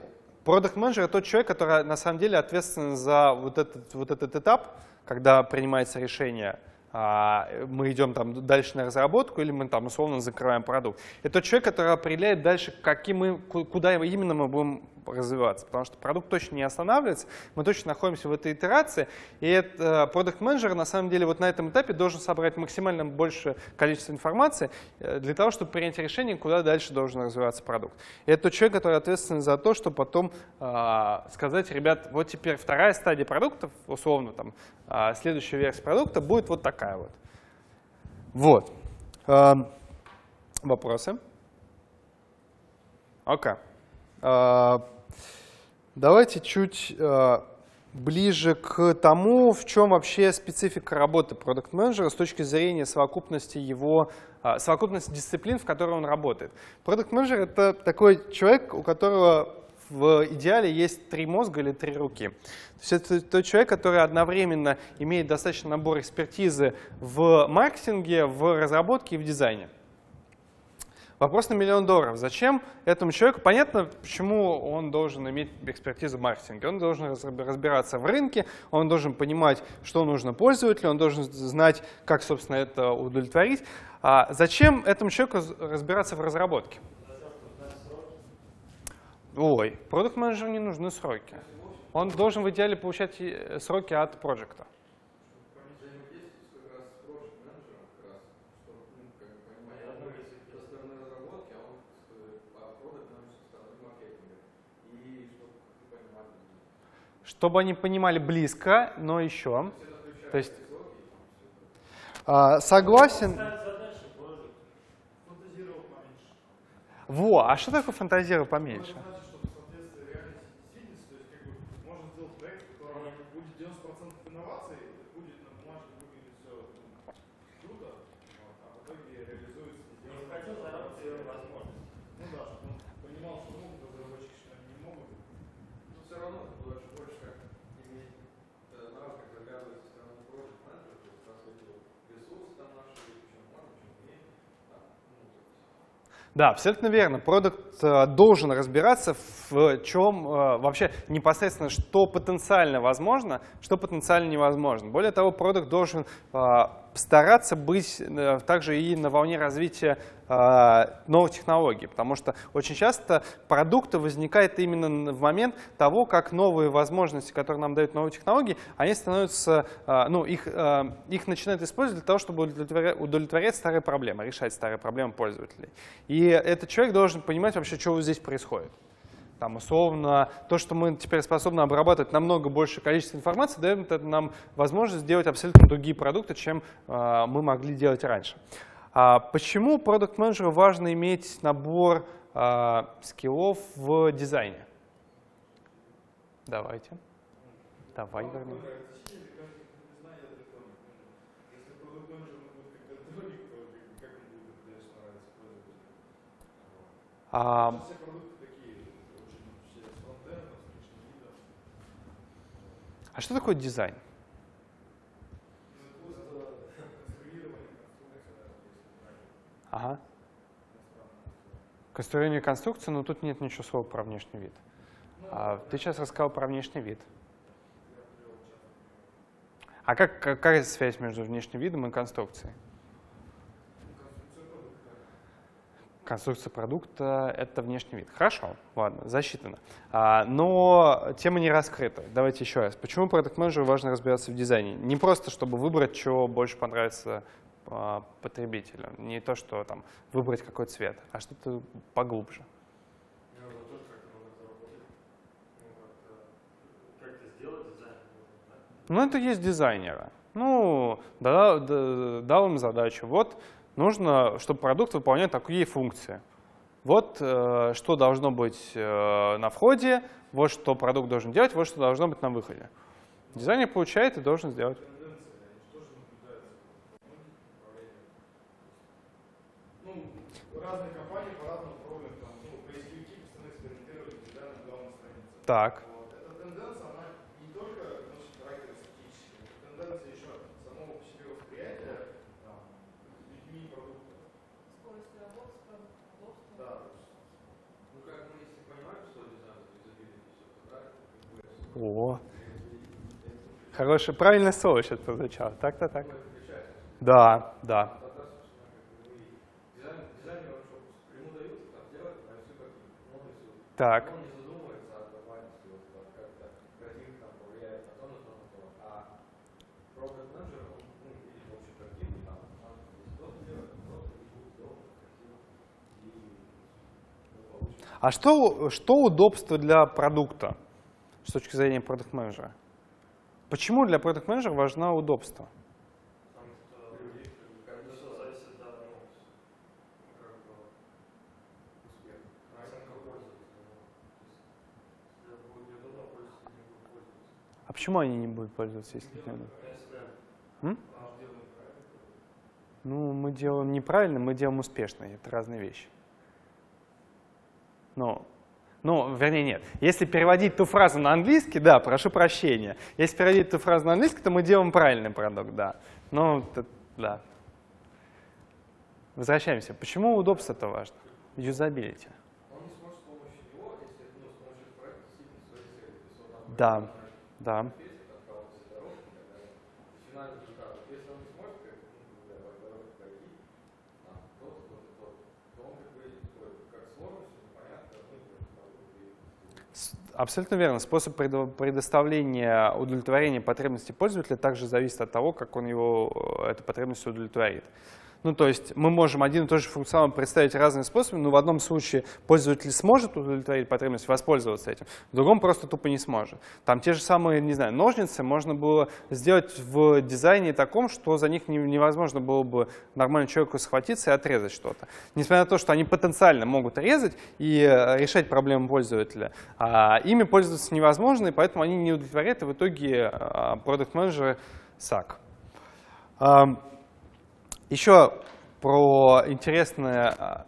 Продукт менеджер это тот человек, который на самом деле ответственен за вот этот, вот этот этап, когда принимается решение, мы идем там дальше на разработку или мы там условно закрываем продукт. Это человек, который определяет дальше, каким мы, ку- куда именно мы будем развиваться. Потому что продукт точно не останавливается, мы точно находимся в этой итерации. И этот продукт менеджер на самом деле вот на этом этапе должен собрать максимально большее количество информации э, для того, чтобы принять решение, куда дальше должен развиваться продукт. И это тот человек, который ответственен за то, чтобы потом а, сказать, ребят, вот теперь вторая стадия продуктов, условно там, а, следующая версия продукта будет вот такая вот. Вот. Ам, Вопросы? Окей. А, Давайте чуть а, ближе к тому, в чем вообще специфика работы продукт менеджера с точки зрения совокупности его, а, совокупности дисциплин, в которой он работает. Продукт менеджер это такой человек, у которого в идеале есть три мозга или три руки. То есть это тот человек, который одновременно имеет достаточно набор экспертизы в маркетинге, в разработке и в дизайне. Вопрос на миллион долларов. Зачем этому человеку? Понятно, почему он должен иметь экспертизу в маркетинге. Он должен разбираться в рынке, он должен понимать, что нужно пользователю, он должен знать, как, собственно, это удовлетворить. А зачем этому человеку раз- разбираться в разработке? Ой, продукт менеджеру не нужны сроки. Он должен в идеале получать э, сроки от проекта.
Чтобы,
они понимали близко, но еще. То есть, а, согласен. Во, а что такое фантазировать поменьше?
Это значит, чтобы в соответствии реально
все возможности.
Ну да, чтобы он понимал, что могут разработчики, что они не могут.
Но все равно это больше, больше как иметь э, навык, как разглядывать со стороны project manager, то есть рассмотреть ресурсы там наши, чем можно, чем умеем. там, ну,
Да, абсолютно верно. Продукт э, должен разбираться в чем э, вообще непосредственно, что потенциально возможно, что потенциально невозможно. Более того, продукт должен э, стараться быть э, также и на волне развития э, новых технологий, потому что очень часто продукты возникают именно в момент того, как новые возможности, которые нам дают новые технологии, они становятся, э, ну, их, их начинают использовать для того, чтобы удовлетворять, старые проблемы, решать старые проблемы пользователей. И этот человек должен понимать вообще, что здесь происходит. Там, условно, то, что мы теперь способны обрабатывать намного большее количество информации, дает нам возможность сделать абсолютно другие продукты, чем э, мы могли делать раньше. А почему продукт менеджеру важно иметь набор э, скиллов в дизайне? Давайте. Давай вернем.
Если продукт менеджер будет как контролик, то как он будет это дальше нравиться пользователю?
А,
Все продукты такие, очень все с фронтендом, с внешним видом.
А что такое дизайн? Ага. Конструирование конструкции, но тут нет ничего слова про внешний вид. А, ты сейчас рассказал про внешний вид. А как, какая связь между внешним видом и конструкцией? Конструкция продукта — это внешний вид. Хорошо, ладно, засчитано. А, но тема не раскрыта. Давайте еще раз. Почему продукт менеджеру важно разбираться в дизайне? Не просто, чтобы выбрать, что больше понравится а, потребителю. Не то, что там выбрать какой цвет, а что-то поглубже.
Ну, да?
Ну, это есть дизайнеры. Ну, да- да- дал им задачу. Вот нужно, чтобы продукт выполнял такие функции. Вот э, что должно быть э, на входе, вот что продукт должен делать, вот что должно быть на выходе. Дизайнер получает и должен сделать.
Тенденции, они же тоже наблюдаются во многих направлениях. Ну, разные компании по-разному пробуют, там, ну, поисковики постоянно экспериментировали с дизайном главной страницы.
Так.
Вот. Эта тенденция, она не только носит характер эстетический, это тенденция еще самого по себе восприятия там, людьми продукта.
Скорость работы с продуктом, удобство.
Да, то есть
Ну, как мы, если понимаем, что дизайн это юзабилити, все это, да, это как бы это-
О, хорошее, правильное слово сейчас прозвучало. Так-то так. Да, да. Так.
А
что, что удобство для продукта с точки зрения продукт-менеджера? Почему для продукт-менеджера важно удобство? А почему они не будут пользоваться, если не надо? Ну, мы делаем неправильно, мы делаем успешно. Это разные вещи. Ну, ну, вернее, нет. Если переводить ту фразу на английский, да, прошу прощения. Если переводить ту фразу на английский, то мы делаем правильный продукт, да. Ну, да. Возвращаемся. Почему удобство это важно? Юзабилити.
Он не сможет с помощью него, если ну, с помощью этого проекта достигнуть своей цели. То есть он там
Да,
проект
да.
интерфейс, это отправил все дорожки и так далее. И финальный результат. Вот Если он не сможет как, ну, грубо говоря, по дорожке пройти, там, то-то, то-то, то-то, то он как бы такой, как сложно, все непонятно, ну, и просто там, и-
С- Абсолютно верно. Способ предо- предоставления удовлетворения потребностей пользователя также зависит от того, как он его, э, эту потребность удовлетворит. Ну, то есть мы можем один и тот же функционал представить разными способами, но в одном случае пользователь сможет удовлетворить потребность, воспользоваться этим, в другом просто тупо не сможет. Там те же самые, не знаю, ножницы можно было сделать в дизайне таком, что за них не- невозможно было бы нормальному человеку схватиться и отрезать что-то. Несмотря на то, что они потенциально могут резать и э, решать проблемы пользователя, а, ими пользоваться невозможно, и поэтому они не удовлетворяют, и в итоге продукт-менеджеры сак. Еще про интересное... А,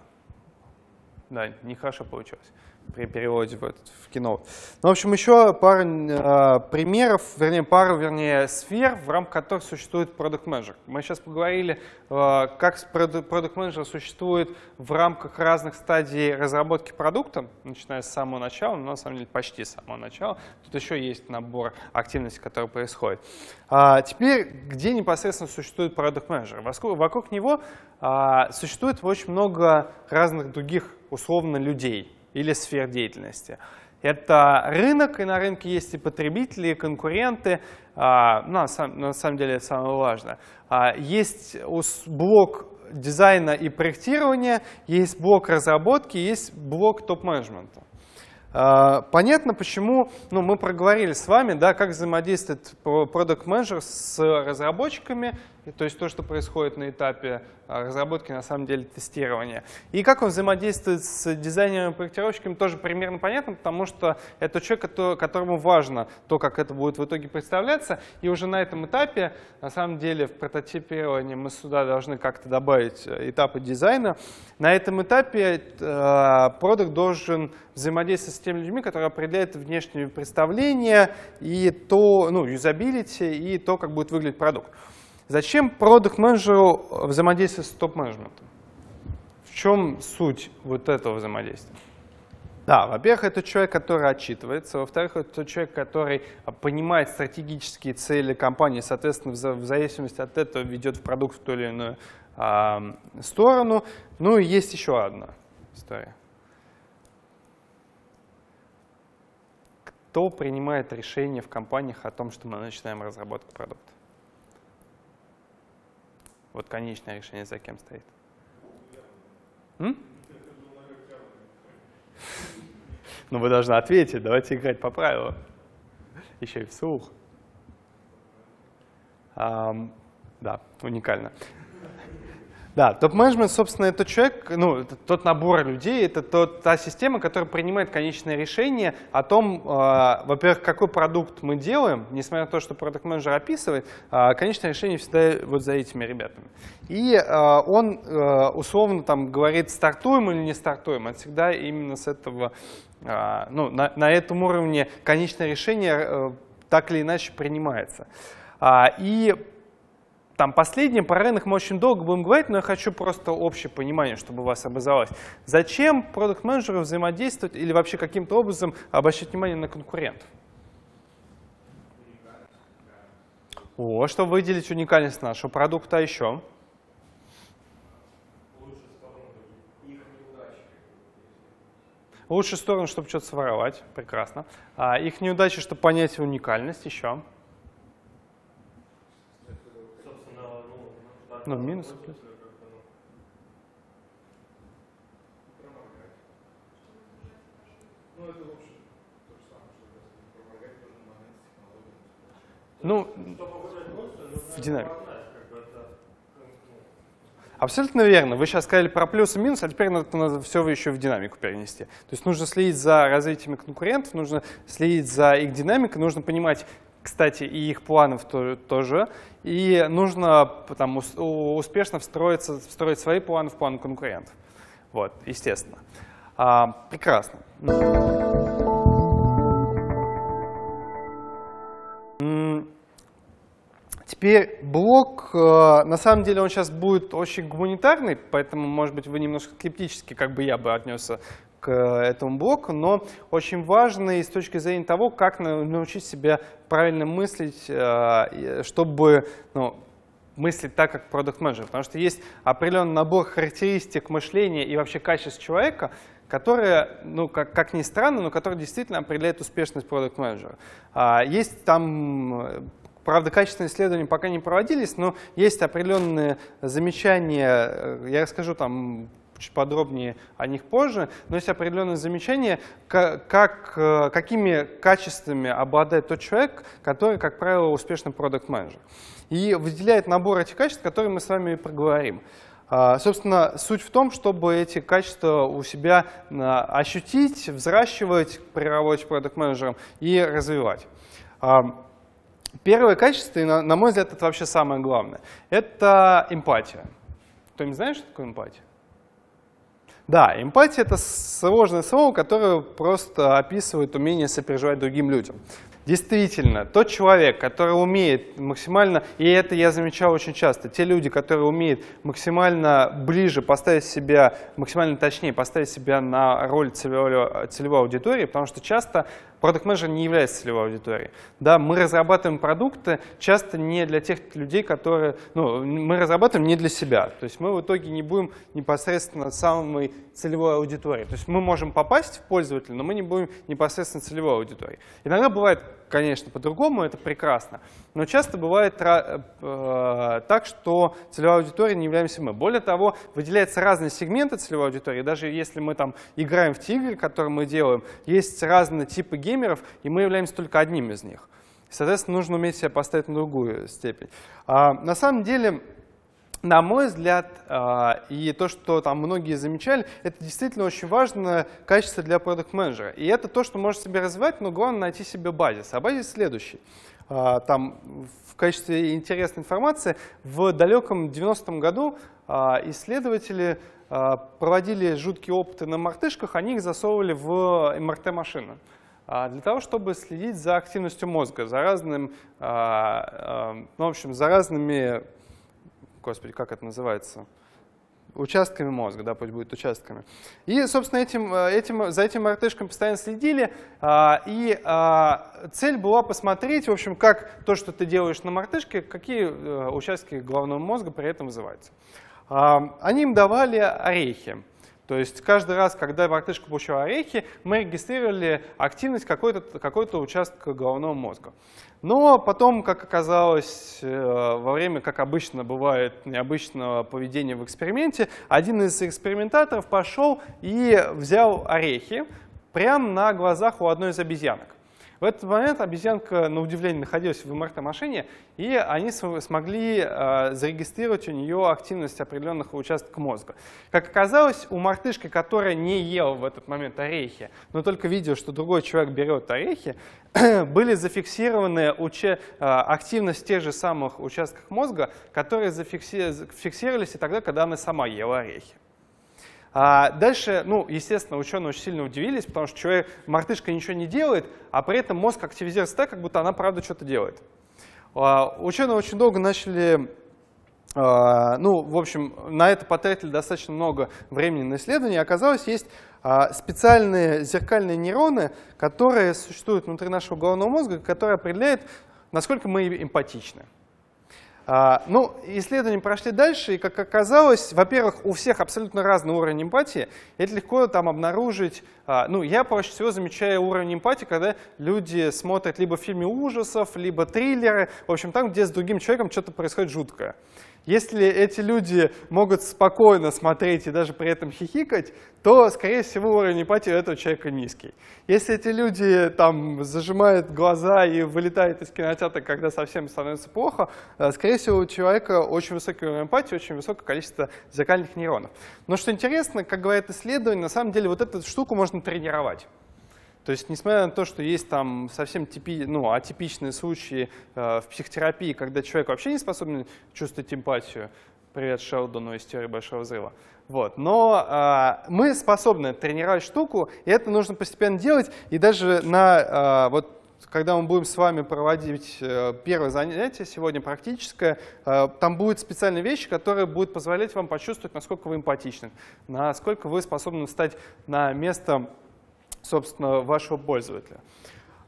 да, нехорошо получилось при переводе в, этот, в кино. Ну, в общем, еще пара э, примеров, вернее, пару, вернее, сфер, в рамках которых существует продукт менеджер Мы сейчас поговорили, э, как продукт менеджер существует в рамках разных стадий разработки продукта, начиная с самого начала, но на самом деле почти с самого начала. Тут еще есть набор активностей, которые происходят. А теперь, где непосредственно существует продукт менеджер Вокруг него а, существует очень много разных других, условно, людей или сфер деятельности. Это рынок, и на рынке есть и потребители, и конкуренты. А, ну, на, самом, деле это самое важное. А, есть блок дизайна и проектирования, есть блок разработки, есть блок топ-менеджмента. А, понятно, почему ну, мы проговорили с вами, да, как взаимодействует продукт менеджер с разработчиками, то есть то, что происходит на этапе а, разработки, на самом деле тестирования. И как он взаимодействует с дизайнерами и проектировщиками, тоже примерно понятно, потому что это человек, которому важно то, как это будет в итоге представляться. И уже на этом этапе, на самом деле, в прототипировании мы сюда должны как-то добавить э, этапы дизайна. На этом этапе э, продукт должен взаимодействовать с теми людьми, которые определяют внешнее представление и то, ну, юзабилити и то, как будет выглядеть продукт. Зачем продукт-менеджеру взаимодействие с топ-менеджментом? В чем суть вот этого взаимодействия? Да, во-первых, это человек, который отчитывается. Во-вторых, это человек, который понимает стратегические цели компании, соответственно, в зависимости от этого ведет в продукт в ту или иную а, сторону. Ну и есть еще одна история. Кто принимает решение в компаниях о том, что мы начинаем разработку продукта? Вот конечное решение за кем стоит. М? Ну, вы должны ответить, давайте играть по правилам. Еще и вслух. Um, да, уникально. Да, топ-менеджмент, собственно, это человек, ну, это тот набор людей, это тот, та система, которая принимает конечное решение о том, э, во-первых, какой продукт мы делаем, несмотря на то, что продукт менеджер описывает, э, конечное решение всегда вот за этими ребятами. И э, он э, условно там говорит, стартуем или не стартуем, это всегда именно с этого, э, ну, на, на этом уровне конечное решение э, так или иначе принимается. И там последнее, про рынок мы очень долго будем говорить, но я хочу просто общее понимание, чтобы у вас образовалось. Зачем продукт-менеджеру взаимодействовать или вообще каким-то образом обращать внимание на конкурентов? О, чтобы выделить уникальность нашего продукта, а еще? Лучшая сторона, чтобы что-то своровать. Прекрасно. А их неудачи, чтобы понять уникальность. Еще. Ну, минус, плюс. Ну, в динамике. Абсолютно верно. Вы сейчас сказали про плюс и минус, а теперь надо, надо все еще в динамику перенести. То есть нужно следить за развитием конкурентов, нужно следить за их динамикой, нужно понимать, кстати, и их планов тоже. И нужно там, успешно встроиться, встроить свои планы в план конкурентов. Вот, естественно. А, прекрасно. Теперь блок, э, на самом деле он сейчас будет очень гуманитарный, поэтому, может быть, вы немножко скептически, как бы я бы отнесся к этому блоку, но очень важный с точки зрения того, как научить себя правильно мыслить, э, чтобы ну, мыслить так, как продукт менеджер. Потому что есть определенный набор характеристик мышления и вообще качеств человека, которые, ну, как, как ни странно, но которые действительно определяют успешность продукт менеджера. А, Есть там Правда, качественные исследования пока не проводились, но есть определенные замечания, э, я расскажу там чуть подробнее о них позже, но есть определенные замечания, как, э, какими качествами обладает тот человек, который, как правило, успешный продукт-менеджер. И выделяет набор этих качеств, которые мы с вами и проговорим. А, собственно, суть в том, чтобы эти качества у себя ощутить, взращивать при работе продукт-менеджером и развивать. А, первое качество, и на мой взгляд, это вообще самое главное, это эмпатия. Кто-нибудь знает, что такое эмпатия? Да, эмпатия — это сложное слово, которое просто описывает умение сопереживать другим людям. Действительно, тот человек, который умеет максимально, и это я замечал очень часто, те люди, которые умеют максимально ближе поставить себя, максимально точнее поставить себя на роль целевой, целевой аудитории, потому что часто Продукт менеджер не является целевой аудиторией. Да, мы разрабатываем продукты часто не для тех людей, которые... Ну, мы разрабатываем не для себя. То есть мы в итоге не будем непосредственно самой целевой аудиторией. То есть мы можем попасть в пользователя, но мы не будем непосредственно целевой аудиторией. Иногда бывает, конечно, по-другому, это прекрасно. Но часто бывает э, так, что целевой аудиторией не являемся мы. Более того, выделяются разные сегменты целевой аудитории. Даже если мы там играем в те игры, которые мы делаем, есть разные типы геймеров, и мы являемся только одним из них. Соответственно, нужно уметь себя поставить на другую степень. А, на самом деле, на мой взгляд, а, и то, что там многие замечали, это действительно очень важное качество для продукт-менеджера. И это то, что может себе развивать, но главное найти себе базис. А базис следующий. А, там, в качестве интересной информации, в далеком 90-м году а, исследователи проводили жуткие опыты на мартышках, они их засовывали в МРТ-машину. А, для того, чтобы следить за активностью мозга, за разным, ну, в общем, за разными, господи, как это называется, участками мозга, да, пусть будет участками. И, собственно, этим, этим, за этим РТшками постоянно следили, и цель была посмотреть, в общем, как то, что ты делаешь на мартышке, какие э, участки головного мозга при этом вызываются. Они им давали орехи. То есть каждый раз, когда мартышка получала орехи, мы регистрировали активность какой-то какой участка головного мозга. Но потом, как оказалось, э, во время, как обычно бывает, необычного поведения в эксперименте, один из экспериментаторов пошел и взял орехи прямо на глазах у одной из обезьянок. В этот момент обезьянка, на удивление, находилась в МРТ-машине, и они смогли э, зарегистрировать у нее активность определенных участков мозга. Как оказалось, у мартышки, которая не ела в этот момент орехи, но только видела, что другой человек берет орехи, были зафиксированы э, активность тех же самых участков мозга, которые зафиксировались и тогда, когда она сама ела орехи. А дальше, ну, естественно, ученые очень сильно удивились, потому что человек, мартышка ничего не делает, а при этом мозг активизируется так, как будто она правда что-то делает. А, ученые очень долго начали а, ну, в общем, на это потратили достаточно много времени на исследование. Оказалось, есть а, специальные зеркальные нейроны, которые существуют внутри нашего головного мозга, которые определяют, насколько мы эмпатичны. А, ну, исследования прошли дальше, и как оказалось, во-первых, у всех абсолютно разный уровень эмпатии. Это легко там обнаружить. А, ну, я проще всего замечаю уровень эмпатии, когда люди смотрят либо фильмы ужасов, либо триллеры, в общем, там, где с другим человеком что-то происходит жуткое. Если эти люди могут спокойно смотреть и даже при этом хихикать, то, скорее всего, уровень эмпатии у этого человека низкий. Если эти люди там зажимают глаза и вылетают из кинотеатра, когда совсем становится плохо, э, скорее всего, у человека очень высокий уровень эмпатии, очень высокое количество зеркальных нейронов. Но что интересно, как говорят исследования, на самом деле вот эту штуку можно тренировать. То есть, несмотря на то, что есть там совсем типи, ну, атипичные случаи э, в психотерапии, когда человек вообще не способен чувствовать эмпатию, привет Шелдону из теории Большого Взрыва, вот. Но э, мы способны тренировать штуку, и это нужно постепенно делать, и даже на, э, вот, когда мы будем с вами проводить э, первое занятие сегодня практическое, э, там будут специальные вещи, которые будут позволять вам почувствовать, насколько вы эмпатичны, насколько вы способны стать на место собственно, вашего пользователя.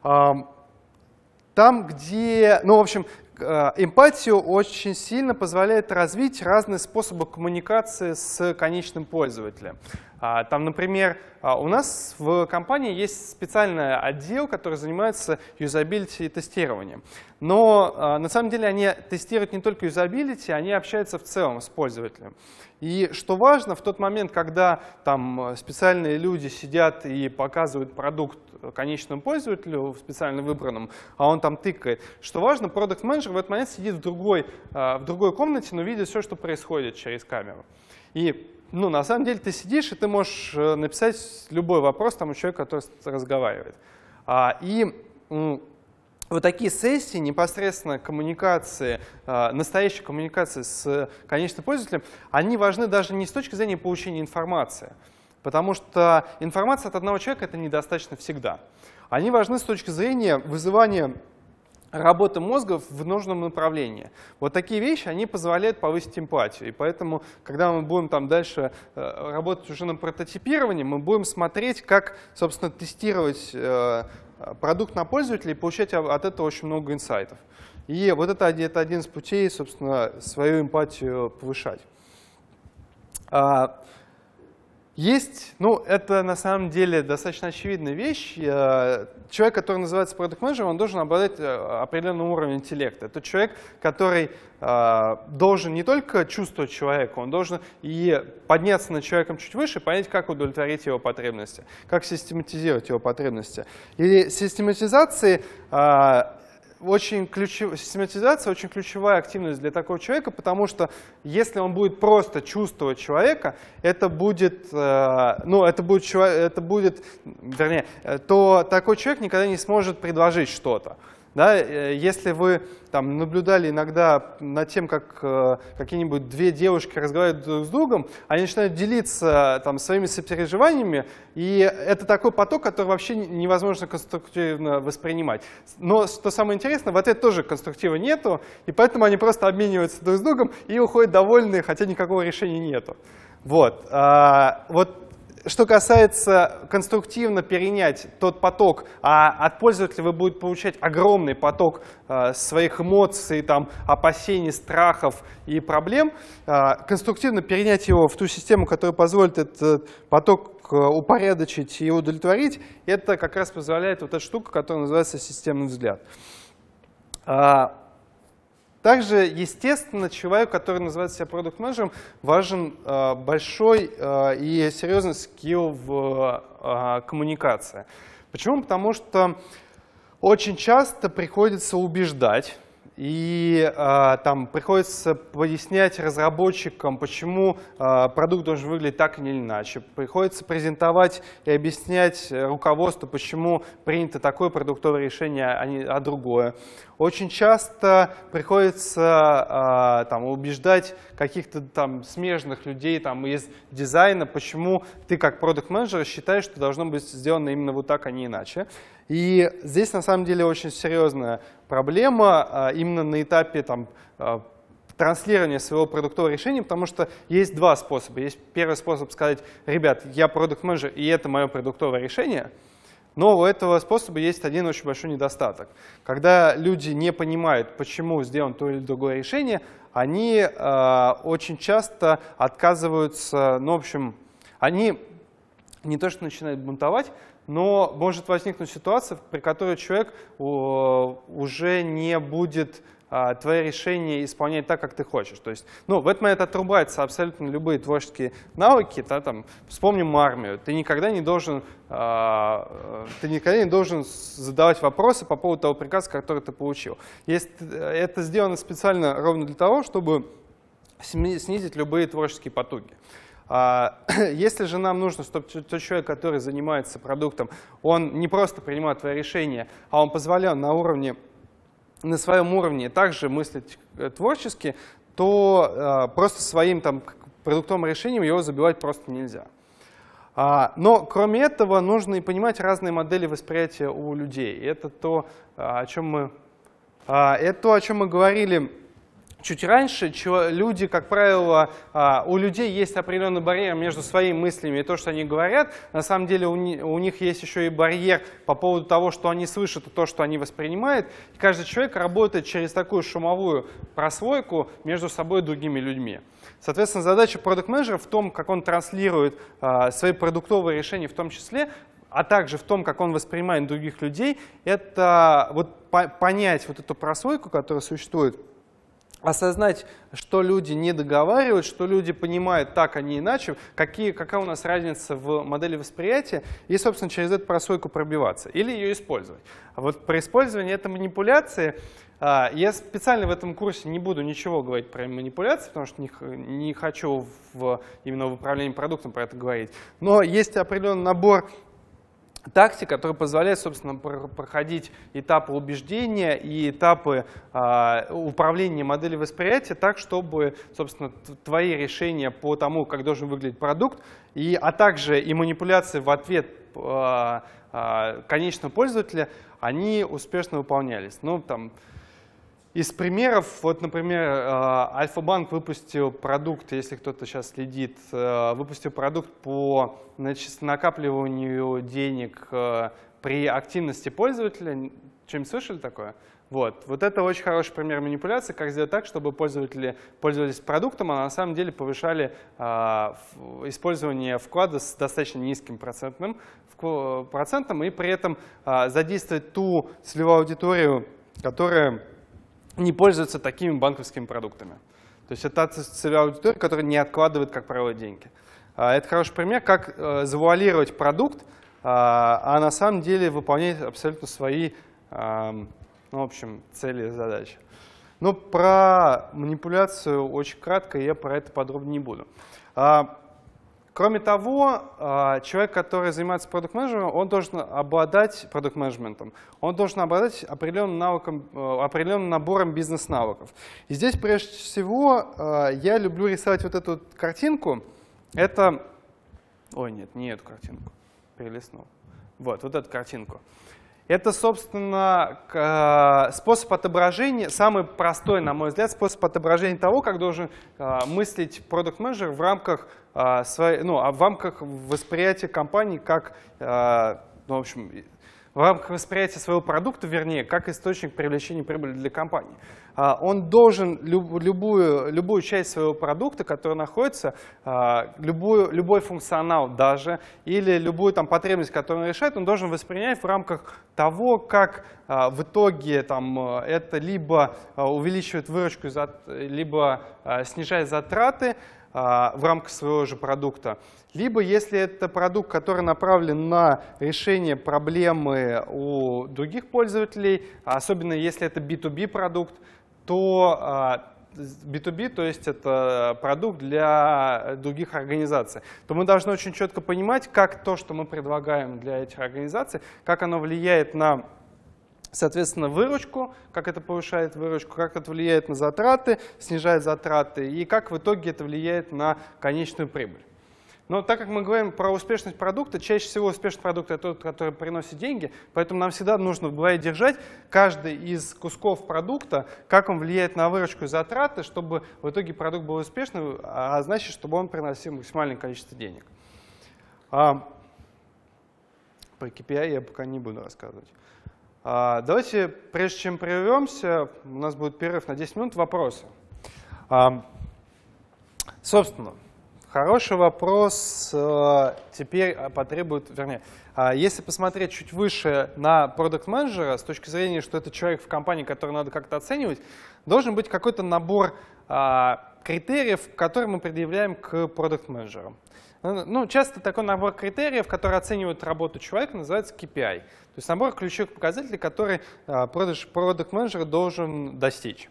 Там, где, ну, в общем, эмпатию очень сильно позволяет развить разные способы коммуникации с конечным пользователем. А, там, например, а, у нас в компании есть специальный отдел, который занимается юзабилити и тестированием. Но а, на самом деле они тестируют не только юзабилити, они общаются в целом с пользователем. И что важно, в тот момент, когда там специальные люди сидят и показывают продукт конечному пользователю, специально выбранному, а он там тыкает, что важно, продукт менеджер в этот момент сидит в другой, в другой комнате, но видит все, что происходит через камеру. И ну, на самом деле ты сидишь, и ты можешь э, написать любой вопрос тому человеку, который разговаривает. А, и вот такие сессии, непосредственно коммуникации, э, настоящей коммуникации с конечным пользователем, они важны даже не с точки зрения получения информации, потому что информация от одного человека это недостаточно всегда. Они важны с точки зрения вызывания работы мозга в нужном направлении. Вот такие вещи, они позволяют повысить эмпатию. И поэтому, когда мы будем там дальше э, работать уже на прототипировании, мы будем смотреть, как, собственно, тестировать э, продукт на пользователя и получать от этого очень много инсайтов. И вот это, это один из путей, собственно, свою эмпатию повышать. Есть, ну, это на самом деле достаточно очевидная вещь. Э, человек, который называется продукт менеджером он должен обладать э, определенным уровнем интеллекта. Это человек, который э, должен не только чувствовать человека, он должен и подняться над человеком чуть выше, понять, как удовлетворить его потребности, как систематизировать его потребности. И систематизации очень ключев... систематизация очень ключевая активность для такого человека, потому что если он будет просто чувствовать человека, это будет, э, ну, это будет, это будет, вернее, э, то такой человек никогда не сможет предложить что-то. Да, э, если вы там, наблюдали иногда над тем, как э, какие-нибудь две девушки разговаривают друг с другом, они начинают делиться там, своими сопереживаниями, и это такой поток, который вообще невозможно конструктивно воспринимать. Но что самое интересное, в ответ тоже конструктива нету, и поэтому они просто обмениваются друг с другом и уходят довольные, хотя никакого решения нету. Вот. А, вот что касается конструктивно перенять тот поток, а от пользователя вы будете получать огромный поток э, своих эмоций, там, опасений, страхов и проблем, э, конструктивно перенять его в ту систему, которая позволит этот поток э, упорядочить и удовлетворить, это как раз позволяет вот эта штука, которая называется системный взгляд. Также, естественно, человеку, который называет себя продукт менеджером важен э, большой э, и серьезный скилл в э, коммуникации. Почему? Потому что очень часто приходится убеждать и э, там приходится пояснять разработчикам, почему э, продукт должен выглядеть так или иначе. Приходится презентовать и объяснять руководству, почему принято такое продуктовое решение, а не а другое. Очень часто приходится э, там, убеждать каких-то там смежных людей там, из дизайна, почему ты как продукт-менеджер считаешь, что должно быть сделано именно вот так, а не иначе. И здесь на самом деле очень серьезная проблема а, именно на этапе там, а, транслирования своего продуктового решения, потому что есть два способа. Есть первый способ сказать, ребят, я продукт-менеджер, и это мое продуктовое решение. Но у этого способа есть один очень большой недостаток. Когда люди не понимают, почему сделано то или другое решение, они э, очень часто отказываются, ну, в общем, они не то что начинают бунтовать, но может возникнуть ситуация, при которой человек уже не будет твое решение исполнять так, как ты хочешь. То есть, ну, в этот момент отрубаются абсолютно любые творческие навыки. Да, там, вспомним армию. Ты никогда не должен, э, ты никогда не должен задавать вопросы по поводу того приказа, который ты получил. Есть, это сделано специально ровно для того, чтобы снизить любые творческие потуги. А, если же нам нужно, чтобы тот человек, который занимается продуктом, он не просто принимает твои решения, а он позволял на уровне, на своем уровне также мыслить э, творчески, то э, просто своим там, продуктовым решением его забивать просто нельзя. А, но кроме этого нужно и понимать разные модели восприятия у людей. И это то, о чем мы, это то, о чем мы говорили чуть раньше, люди, как правило, а, у людей есть определенный барьер между своими мыслями и то, что они говорят. На самом деле у них есть еще и барьер по поводу того, что они слышат и то, что они воспринимают. И каждый человек работает через такую шумовую прослойку между собой и другими людьми. Соответственно, задача продукт менеджера в том, как он транслирует а, свои продуктовые решения в том числе, а также в том, как он воспринимает других людей, это вот понять вот эту прослойку, которая существует осознать, что люди не договаривают, что люди понимают так, а не иначе, какие, какая у нас разница в модели восприятия, и, собственно, через эту прослойку пробиваться или ее использовать. А вот при использовании этой манипуляции а, я специально в этом курсе не буду ничего говорить про манипуляции, потому что не хочу в, именно в управлении продуктом про это говорить. Но есть определенный набор тактик, которая позволяет, собственно, проходить этапы убеждения и этапы а, управления моделью восприятия так, чтобы, собственно, твои решения по тому, как должен выглядеть продукт, и, а также и манипуляции в ответ а, конечного пользователя, они успешно выполнялись. Ну, там, из примеров, вот, например, э, Альфа-банк выпустил продукт, если кто-то сейчас следит, э, выпустил продукт по значит, накапливанию денег э, при активности пользователя. Чем слышали такое? Вот. вот это очень хороший пример манипуляции, как сделать так, чтобы пользователи пользовались продуктом, а на самом деле повышали а, использование вклада с достаточно низким процентным, процентом и при этом а, задействовать ту целевую аудиторию, которая не пользуются такими банковскими продуктами. То есть это целевая аудитория, которая не откладывает, как правило, деньги. А, это хороший пример, как э, завуалировать продукт, а, а на самом деле выполнять абсолютно свои ну, в общем, цели и задачи. Но про манипуляцию очень кратко, я про это подробно не буду. А, Кроме того, а, человек, который занимается продукт-менеджментом, он должен обладать продукт-менеджментом, он должен обладать определенным, навыком, э, определенным набором бизнес-навыков. И здесь, прежде всего, а, я люблю рисовать вот эту картинку. Это... Ой, нет, не эту картинку. Перелистнул. Вот, вот эту картинку. Это, собственно, э, способ отображения, самый простой, на мой взгляд, способ отображения того, как должен мыслить продукт-менеджер в рамках, э, своей, ну, а в рамках восприятия компании как, ну, в общем, в рамках восприятия своего продукта, вернее, как источник привлечения прибыли для компании. А, он должен любую, любую часть своего продукта, которая находится, а, любую, любой функционал даже, или любую там, потребность, которую он решает, он должен воспринять в рамках того, как а, в итоге там, это либо увеличивает выручку, либо снижает затраты, в рамках своего же продукта. Либо если это продукт, который направлен на решение проблемы у других пользователей, особенно если это B2B продукт, то B2B, то есть это продукт для других организаций, то мы должны очень четко понимать, как то, что мы предлагаем для этих организаций, как оно влияет на Соответственно, выручку, как это повышает выручку, как это влияет на затраты, снижает затраты, и как в итоге это влияет на конечную прибыль. Но так как мы говорим про успешность продукта, чаще всего успешный продукт это тот, который приносит деньги, поэтому нам всегда нужно в держать каждый из кусков продукта, как он влияет на выручку и затраты, чтобы в итоге продукт был успешным, а значит, чтобы он приносил максимальное количество денег. А, про KPI я пока не буду рассказывать. А, давайте, прежде чем прервемся, у нас будет перерыв на 10 минут, вопросы. А, собственно, хороший вопрос э, теперь потребует, вернее, а, если посмотреть чуть выше на продукт менеджера с точки зрения, что это человек в компании, который надо как-то оценивать, должен быть какой-то набор критериев, которые мы предъявляем к продукт менеджерам ну, часто такой набор критериев, который оценивают работу человека, называется KPI. То есть набор ключевых показателей, который продукт менеджер должен достичь.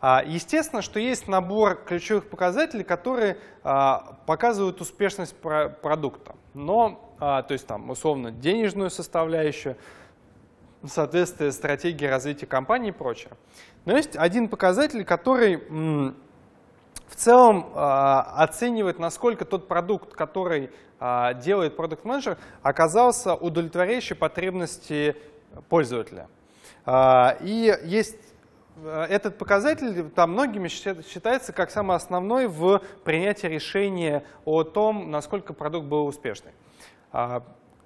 А, естественно, что есть набор ключевых показателей, которые а, показывают успешность продукта. Но, то есть там условно денежную составляющую, соответствие стратегии развития компании и прочее. Но есть один показатель, который в целом а, оценивает, насколько тот продукт, который а, делает продукт менеджер оказался удовлетворяющий потребности пользователя. А, и есть этот показатель там многими считается как самый основной в принятии решения о том, насколько продукт был успешный.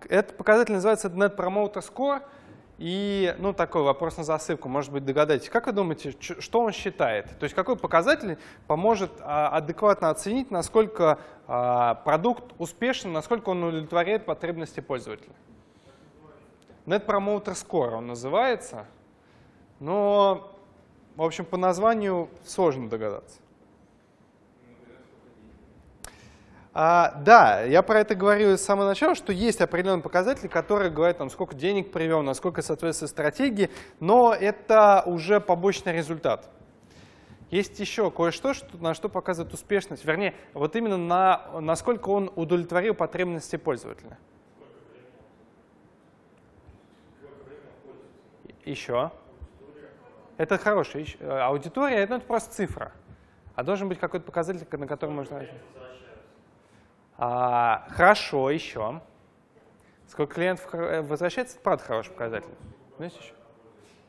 Этот показатель называется Net Promoter Score – и, ну, такой вопрос на засыпку, может быть, догадаетесь. Как вы думаете, что он считает? То есть какой показатель поможет а, адекватно оценить, насколько а, продукт успешен, насколько он удовлетворяет потребности пользователя? Net Promoter Score он называется, но, в общем, по названию сложно догадаться. А, да, я про это говорю с самого начала, что есть определенные показатели, которые говорят, там, сколько денег привел, насколько соответствует стратегии, но это уже побочный результат. Есть еще кое-что, что, на что показывает успешность, вернее, вот именно на насколько он удовлетворил потребности пользователя. Еще. Это хороший. ещё- э, Аудитория это просто цифра. А должен быть какой-то показатель, на который можно. А, хорошо, еще. Сколько клиентов э, возвращается, это правда хороший показатель. Есть еще?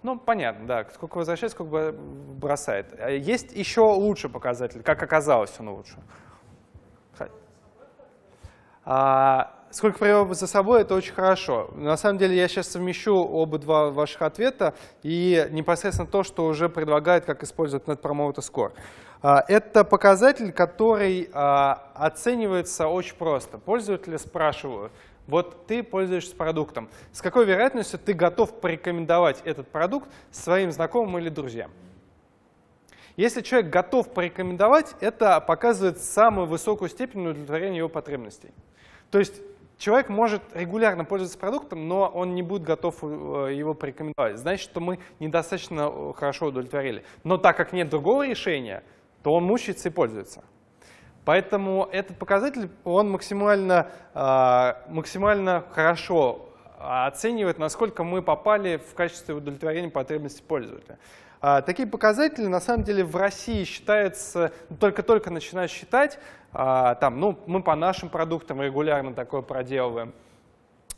Ну, понятно, да. Сколько возвращается, сколько бросает. А Есть еще лучший показатель. Как оказалось, он лучше. А, сколько привел за собой, это очень хорошо. На самом деле я сейчас совмещу оба два ваших ответа и непосредственно то, что уже предлагает, как использовать Net Promoter Score. А, Это показатель, который а, оценивается очень просто. Пользователи спрашивают, вот ты пользуешься продуктом, с какой вероятностью ты готов порекомендовать этот продукт своим знакомым или друзьям? Если человек готов порекомендовать, это показывает самую высокую степень удовлетворения его потребностей. То есть человек может регулярно пользоваться продуктом, но он не будет готов э, его порекомендовать. Значит, что мы недостаточно э, хорошо удовлетворили. Но так как нет другого решения, то он мучается и пользуется. Поэтому этот показатель, он максимально, а, максимально хорошо оценивает, насколько мы попали в качестве удовлетворения потребностей пользователя. А, Такие показатели, на самом деле, в России считаются, только-только начинают считать, а, там, ну, мы по нашим продуктам регулярно такое проделываем.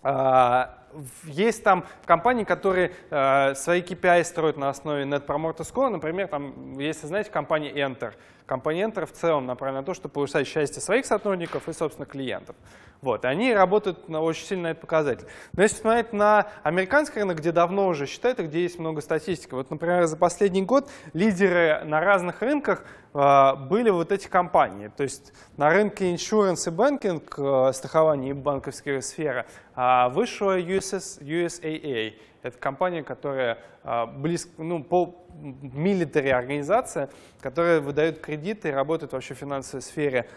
А, Есть там компании, которые свои KPI строят на основе Net Promoter Score. Например, там, если знаете, компания Enter. Компания Enter в целом направлена на то, чтобы повышать счастье своих сотрудников и, собственно, клиентов. Вот. Они работают на, очень сильно на этот показатель. Но если смотреть на американский рынок, где давно уже считают где есть много статистики, вот, например, за последний год лидеры на разных рынках э, были вот эти компании. То есть на рынке insurance и banking, э, страхование и банковская сфера, а вышла USS, USAA. Это компания, которая близко, ну, по military организация, которая выдает кредиты и работает вообще в финансовой сфере.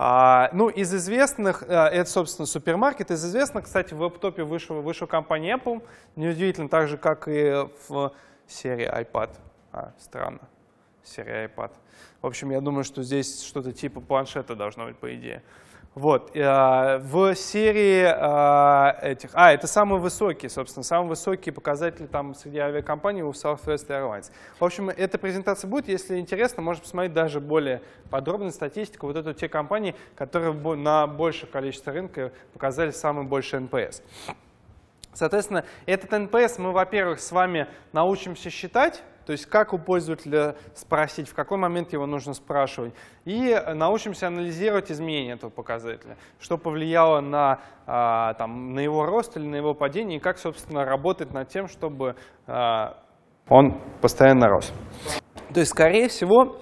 А, ну, из известных, э, это, собственно, супермаркет. Из известных, кстати, в лэптопе вышла, вышла компания Apple. Неудивительно, так же, как и в серии iPad. А, странно, серия iPad. В общем, я думаю, что здесь что-то типа планшета должно быть, по идее. Вот, э, в серии э, этих, а, это самые высокие, собственно, самые высокие показатели там среди авиакомпаний у Southwest Airlines. В общем, эта презентация будет, если интересно, можно посмотреть даже более подробную статистику, вот это те компании, которые на большее количество рынка показали самый большой NPS. Соответственно, этот NPS мы, во-первых, с вами научимся считать, то есть как у пользователя спросить, в какой момент его нужно спрашивать, и научимся анализировать изменения этого показателя, что повлияло на, а, там, на его рост или на его падение, и как, собственно, работать над тем, чтобы а, он постоянно рос. То есть, скорее всего,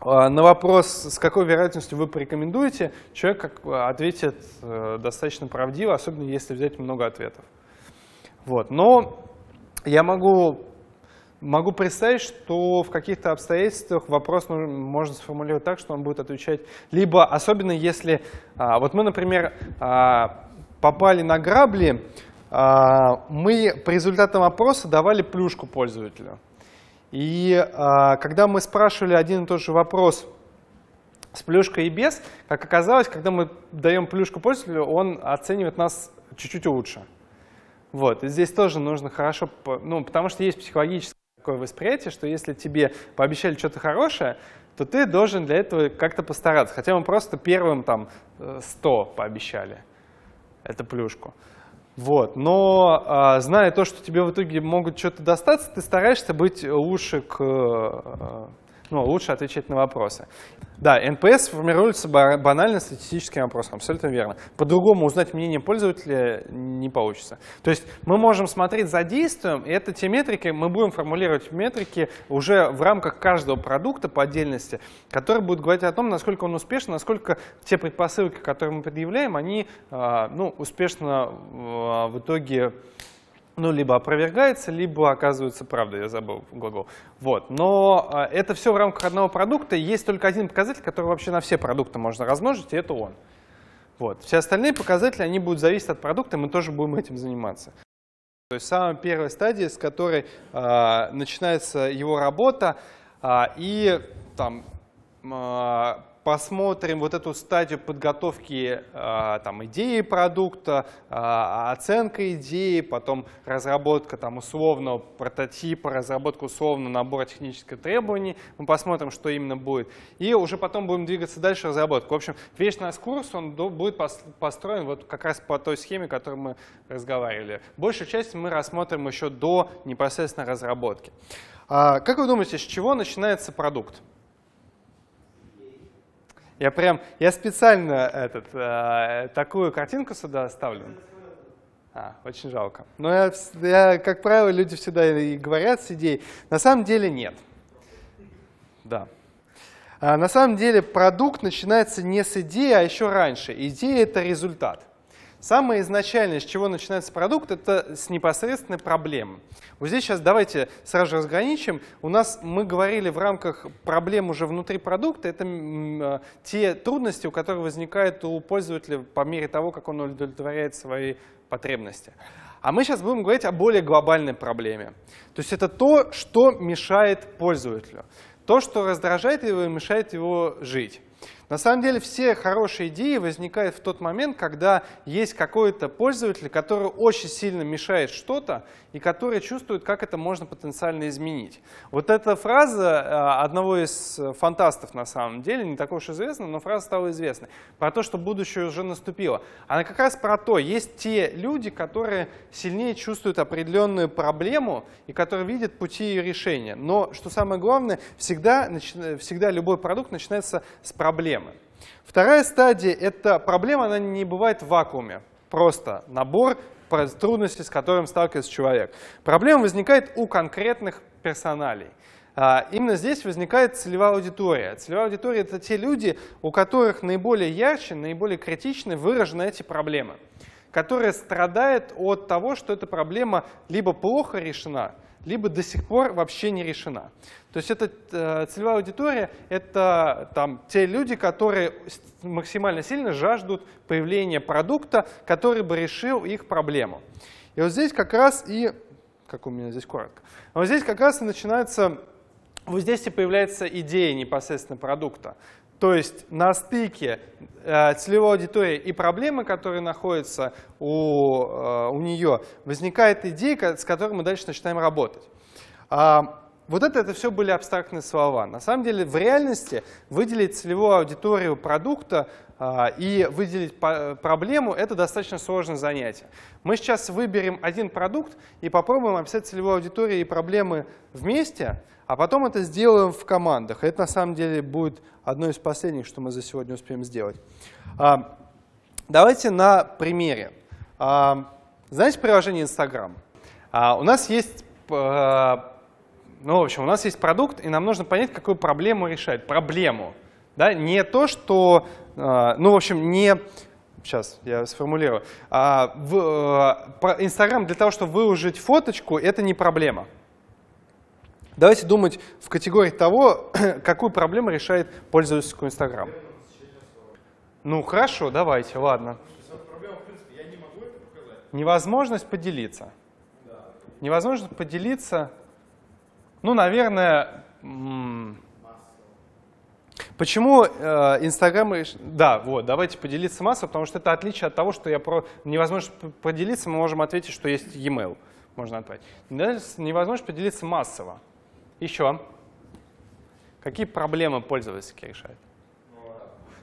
а, на вопрос, с какой вероятностью вы порекомендуете, человек как- ответит э, достаточно правдиво, особенно если взять много ответов. Вот. Но я могу, могу представить, что в каких-то обстоятельствах вопрос можно сформулировать так, что он будет отвечать либо, особенно если, а, вот мы, например, а, попали на грабли, а, мы по результатам опроса давали плюшку пользователю. И когда мы спрашивали один и тот же вопрос с плюшкой и без, как оказалось, когда мы даем плюшку пользователю, он оценивает нас чуть-чуть лучше. Вот, и здесь тоже нужно хорошо, ну, потому что есть психологическое такое восприятие, что если тебе пообещали что-то хорошее, то ты должен для этого как-то постараться. Хотя мы просто первым там э, 100 пообещали, это плюшку. Вот. Но а, зная то, что тебе в итоге могут что-то достаться, ты стараешься быть лучше к, э, ну, лучше отвечать на вопросы. Да, NPS формируется ба- банально статистическим опросом, абсолютно верно. По-другому узнать мнение пользователя не получится. То есть мы можем смотреть за действием, и это те метрики, мы будем формулировать метрики уже в рамках каждого продукта по отдельности, которые будут говорить о том, насколько он успешен, насколько те предпосылки, которые мы предъявляем, они а, ну, успешно а, в итоге ну, либо опровергается, либо оказывается правдой, я забыл глагол. Вот. Но а, это все в рамках одного продукта, есть только один показатель, который вообще на все продукты можно размножить, и это он. Вот. Все остальные показатели, они будут зависеть от продукта, и мы тоже будем этим заниматься. То есть самая первая стадия, с которой а, начинается его работа, а, и там, а, посмотрим вот эту стадию подготовки э, там, идеи продукта, э, оценка идеи, потом разработка там, условного прототипа, разработка условного набора технических требований. Мы посмотрим, что именно будет. И уже потом будем двигаться дальше разработку. В общем, весь наш курс он будет построен вот как раз по той схеме, о которой мы разговаривали. Большую часть мы рассмотрим еще до непосредственно разработки. А, как вы думаете, с чего начинается продукт? Я прям, я специально этот, э, такую картинку сюда оставлю. А, очень жалко. Но я, я, как правило, люди всегда и говорят с идеей. На самом деле нет. Да. А на самом деле продукт начинается не с идеи, а еще раньше. Идея — это результат. Самое изначальное, с чего начинается продукт, это с непосредственной проблемы. Вот здесь сейчас давайте сразу же разграничим. У нас мы говорили в рамках проблем уже внутри продукта, это э, те трудности, у которых возникают у пользователя по мере того, как он удовлетворяет свои потребности. А мы сейчас будем говорить о более глобальной проблеме. То есть это то, что мешает пользователю. То, что раздражает его и мешает его жить. На самом деле все хорошие идеи возникают в тот момент, когда есть какой-то пользователь, который очень сильно мешает что-то и который чувствует, как это можно потенциально изменить. Вот эта фраза э, одного из фантастов на самом деле, не такой уж известная, но фраза стала известной, про то, что будущее уже наступило. Она как раз про то, есть те люди, которые сильнее чувствуют определенную проблему и которые видят пути ее решения. Но, что самое главное, всегда, всегда любой продукт начинается с проблемы. Вторая стадия – это проблема, она не бывает в вакууме. Просто набор трудностей, с которым сталкивается человек. Проблема возникает у конкретных персоналей. А, именно здесь возникает целевая аудитория. Целевая аудитория – это те люди, у которых наиболее ярче, наиболее критично выражены эти проблемы, которые страдают от того, что эта проблема либо плохо решена, либо до сих пор вообще не решена. То есть эта э, целевая аудитория – это там, те люди, которые максимально сильно жаждут появления продукта, который бы решил их проблему. И вот здесь как раз и, как у меня здесь коротко, вот здесь как раз и начинается, вот здесь и появляется идея непосредственно продукта. То есть на стыке э, целевой аудитории и проблемы, которые находятся у, э, у нее, возникает идея, с которой мы дальше начинаем работать. Вот это, это все были абстрактные слова. На самом деле в реальности выделить целевую аудиторию продукта а, и выделить проблему – это достаточно сложное занятие. Мы сейчас выберем один продукт и попробуем описать целевую аудиторию и проблемы вместе, а потом это сделаем в командах. Это на самом деле будет одно из последних, что мы за сегодня успеем сделать. А, давайте на примере. А, знаете приложение Instagram? У нас есть ну, в общем, у нас есть продукт, и нам нужно понять, какую проблему решает. Проблему. Да? Не то, что, э, ну, в общем, не... Сейчас я сформулирую. А, в, Инстаграм для того, чтобы выложить фоточку, это не проблема. Давайте думать в категории того, какую проблему решает пользователь Инстаграм. Ну, хорошо, давайте, ладно. Невозможность поделиться. Невозможность поделиться ну, наверное, Почему э, Инстаграм... Да, вот, давайте поделиться массово, потому что это отличие от того, что я про... невозможно поделиться, мы можем ответить, что есть e-mail. Можно отправить. Невозможно поделиться массово. Еще. Какие проблемы пользователь решает?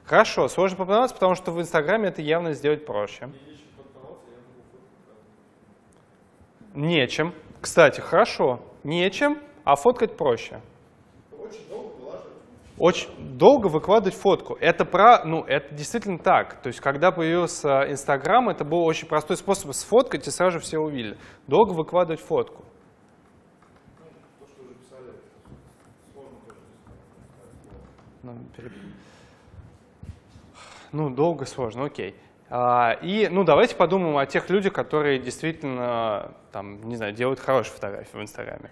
Хорошо, сложно попадаться, потому что в Инстаграме это явно сделать проще. Нечем. Кстати, хорошо. Нечем а фоткать проще.
Очень долго вылаживать.
Очень долго выкладывать фотку. Это, про, ну, это действительно так. То есть, когда появился Инстаграм, это был очень простой способ сфоткать, и сразу все увидели. Долго выкладывать фотку. Ну, ну, долго, сложно, окей. А, и, ну, давайте подумаем о тех людях, которые действительно, там, не знаю, делают хорошие фотографии в Инстаграме.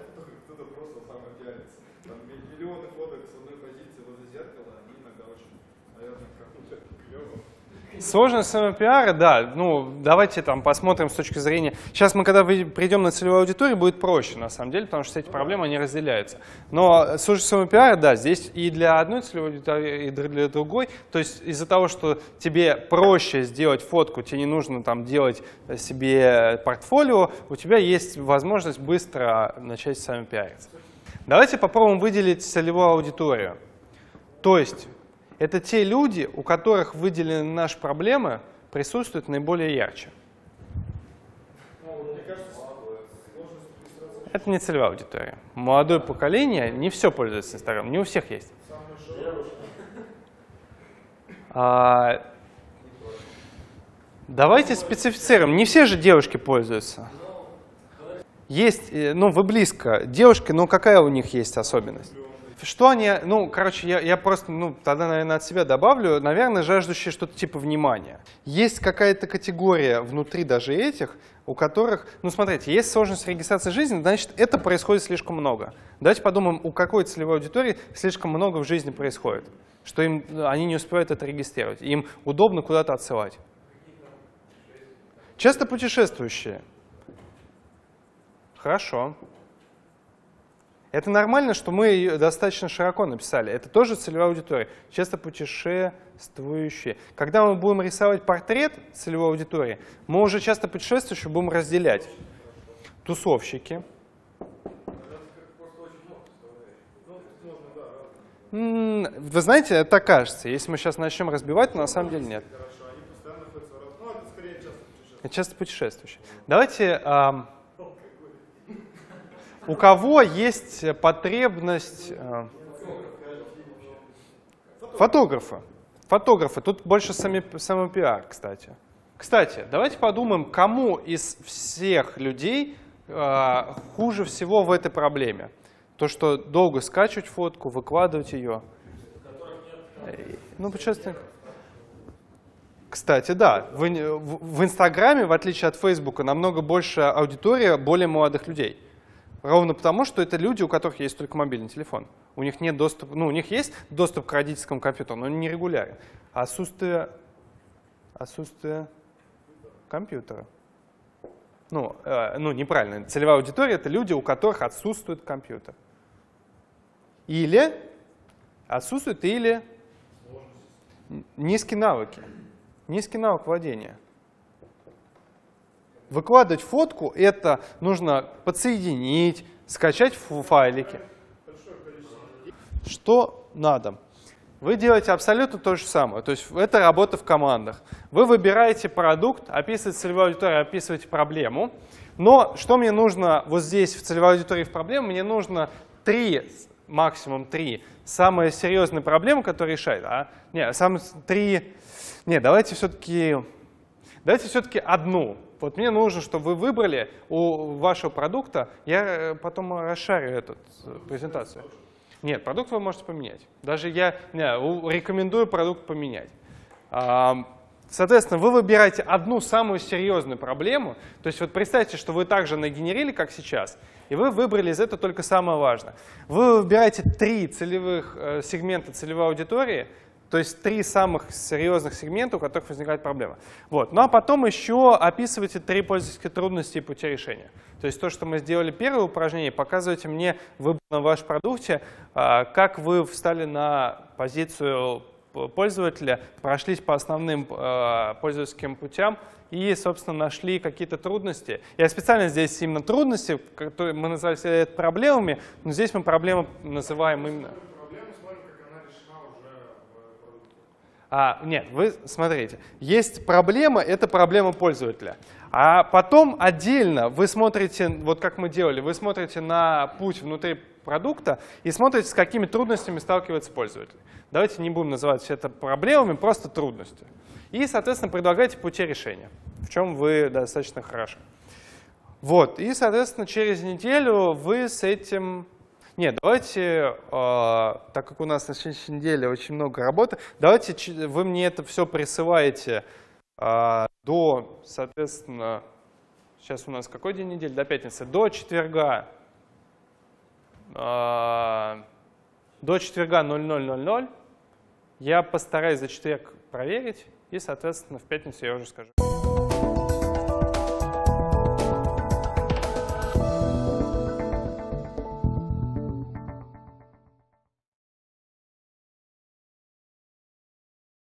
Сложность самопиара, да. Ну, давайте там посмотрим с точки зрения... Сейчас мы, когда придем на целевую аудиторию, будет проще, на самом деле, потому что эти проблемы, они разделяются. Но сложность самопиара, да, здесь и для одной целевой аудитории, и для другой. То есть из-за того, что тебе проще сделать фотку, тебе не нужно там делать себе портфолио, у тебя есть возможность быстро начать самопиариться. Давайте попробуем выделить целевую аудиторию. То есть это те люди, у которых выделены наши проблемы, присутствуют наиболее ярче. Это не целевая аудитория. Молодое поколение не все пользуется Инстаграмом, не у всех есть. А, давайте специфицируем. Не все же девушки пользуются. Есть, э, ну вы близко. Девушки, ну какая у них есть особенность? Что они, ну, короче, я, я просто, ну, тогда, наверное, от себя добавлю, наверное, жаждущие что-то типа внимания. Есть какая-то категория внутри даже этих, у которых, ну, смотрите, есть сложность регистрации жизни, значит, это происходит слишком много. Давайте подумаем, у какой целевой аудитории слишком много в жизни происходит, что им, они не успевают это регистрировать, им удобно куда-то отсылать. Часто путешествующие. Хорошо. Это нормально, что мы ее достаточно широко написали. Это тоже целевая аудитория. Часто путешествующие. Когда мы будем рисовать портрет целевой аудитории, мы уже часто путешествующие будем разделять. Тусовщики. Вы знаете, это так кажется. Если мы сейчас начнем разбивать, то на самом деле нет.
Хорошо, они постоянно находятся в раз- Ну, это скорее часто путешествие.
Это часто путешествующие. Давайте, ам, у кого есть потребность а, фотографа? Фотографы. Тут больше сами, самопиар, кстати. Кстати, давайте подумаем, кому из всех людей а, хуже всего в этой проблеме. То, что долго скачивать фотку, выкладывать ее. Э, Ну, путешествие. Кстати, да, в, в в Инстаграме, в отличие от Фейсбука, намного больше аудитория более молодых людей. Ровно потому, что это люди, у которых есть только мобильный телефон. У них нет доступа, ну, у них есть доступ к родительскому компьютеру, но он не регулярен. А Отсутствие, отсутствие компьютера. Ну, э, ну, неправильно. Целевая аудитория — это люди, у которых отсутствует компьютер. Или отсутствует, или низкие навыки. Низкий навык владения. Выкладывать фотку — это нужно подсоединить, скачать файлики. Что надо? Вы делаете абсолютно то же самое. То есть это работа в командах. Вы выбираете продукт, описываете целевую аудиторию, описываете проблему. Но что мне нужно вот здесь в целевой аудитории в проблему? Мне нужно три, максимум три самые серьезные проблемы, которые решает. А? Не, самые три... Не, давайте все-таки Давайте все-таки одну. Вот мне нужно, чтобы вы выбрали у вашего продукта, я э, потом расшарю эту э, презентацию. Нет, продукт вы можете поменять. Даже я не, рекомендую продукт поменять. Соответственно, вы выбираете одну самую серьезную проблему. То есть вот представьте, что вы также нагенерили, как сейчас, и вы выбрали из этого только самое важное. Вы выбираете три целевых э, сегмента целевой аудитории, то есть три самых серьезных сегмента, у которых возникает проблема. Вот. Ну а потом еще описывайте три пользовательские трудности и пути решения. То есть то, что мы сделали первое упражнение, показывайте мне в выбранном вашем продукте, а, как вы встали на позицию пользователя, прошлись по основным а, пользовательским путям и, собственно, нашли какие-то трудности. Я специально здесь именно трудности, которые мы назвали это проблемами, но здесь мы проблемы называем именно...
Проблему смотрим, как она решена уже в продукте.
А, нет, вы смотрите, есть проблема, это проблема пользователя. А потом отдельно вы смотрите, вот как мы делали, вы смотрите на путь внутри продукта и смотрите, с какими трудностями сталкивается пользователь. Давайте не будем называть это проблемами, просто трудности. И, соответственно, предлагайте пути решения, в чем вы достаточно хороши. Вот, и, соответственно, через неделю вы с этим... Нет, давайте, э, так как у нас на следующей неделе очень много работы, давайте вы мне это все присылаете э, до, соответственно, сейчас у нас какой день недели? До пятницы. До четверга. а, До четверга 00.00 я постараюсь за четверг проверить, и, соответственно, в пятницу я уже скажу.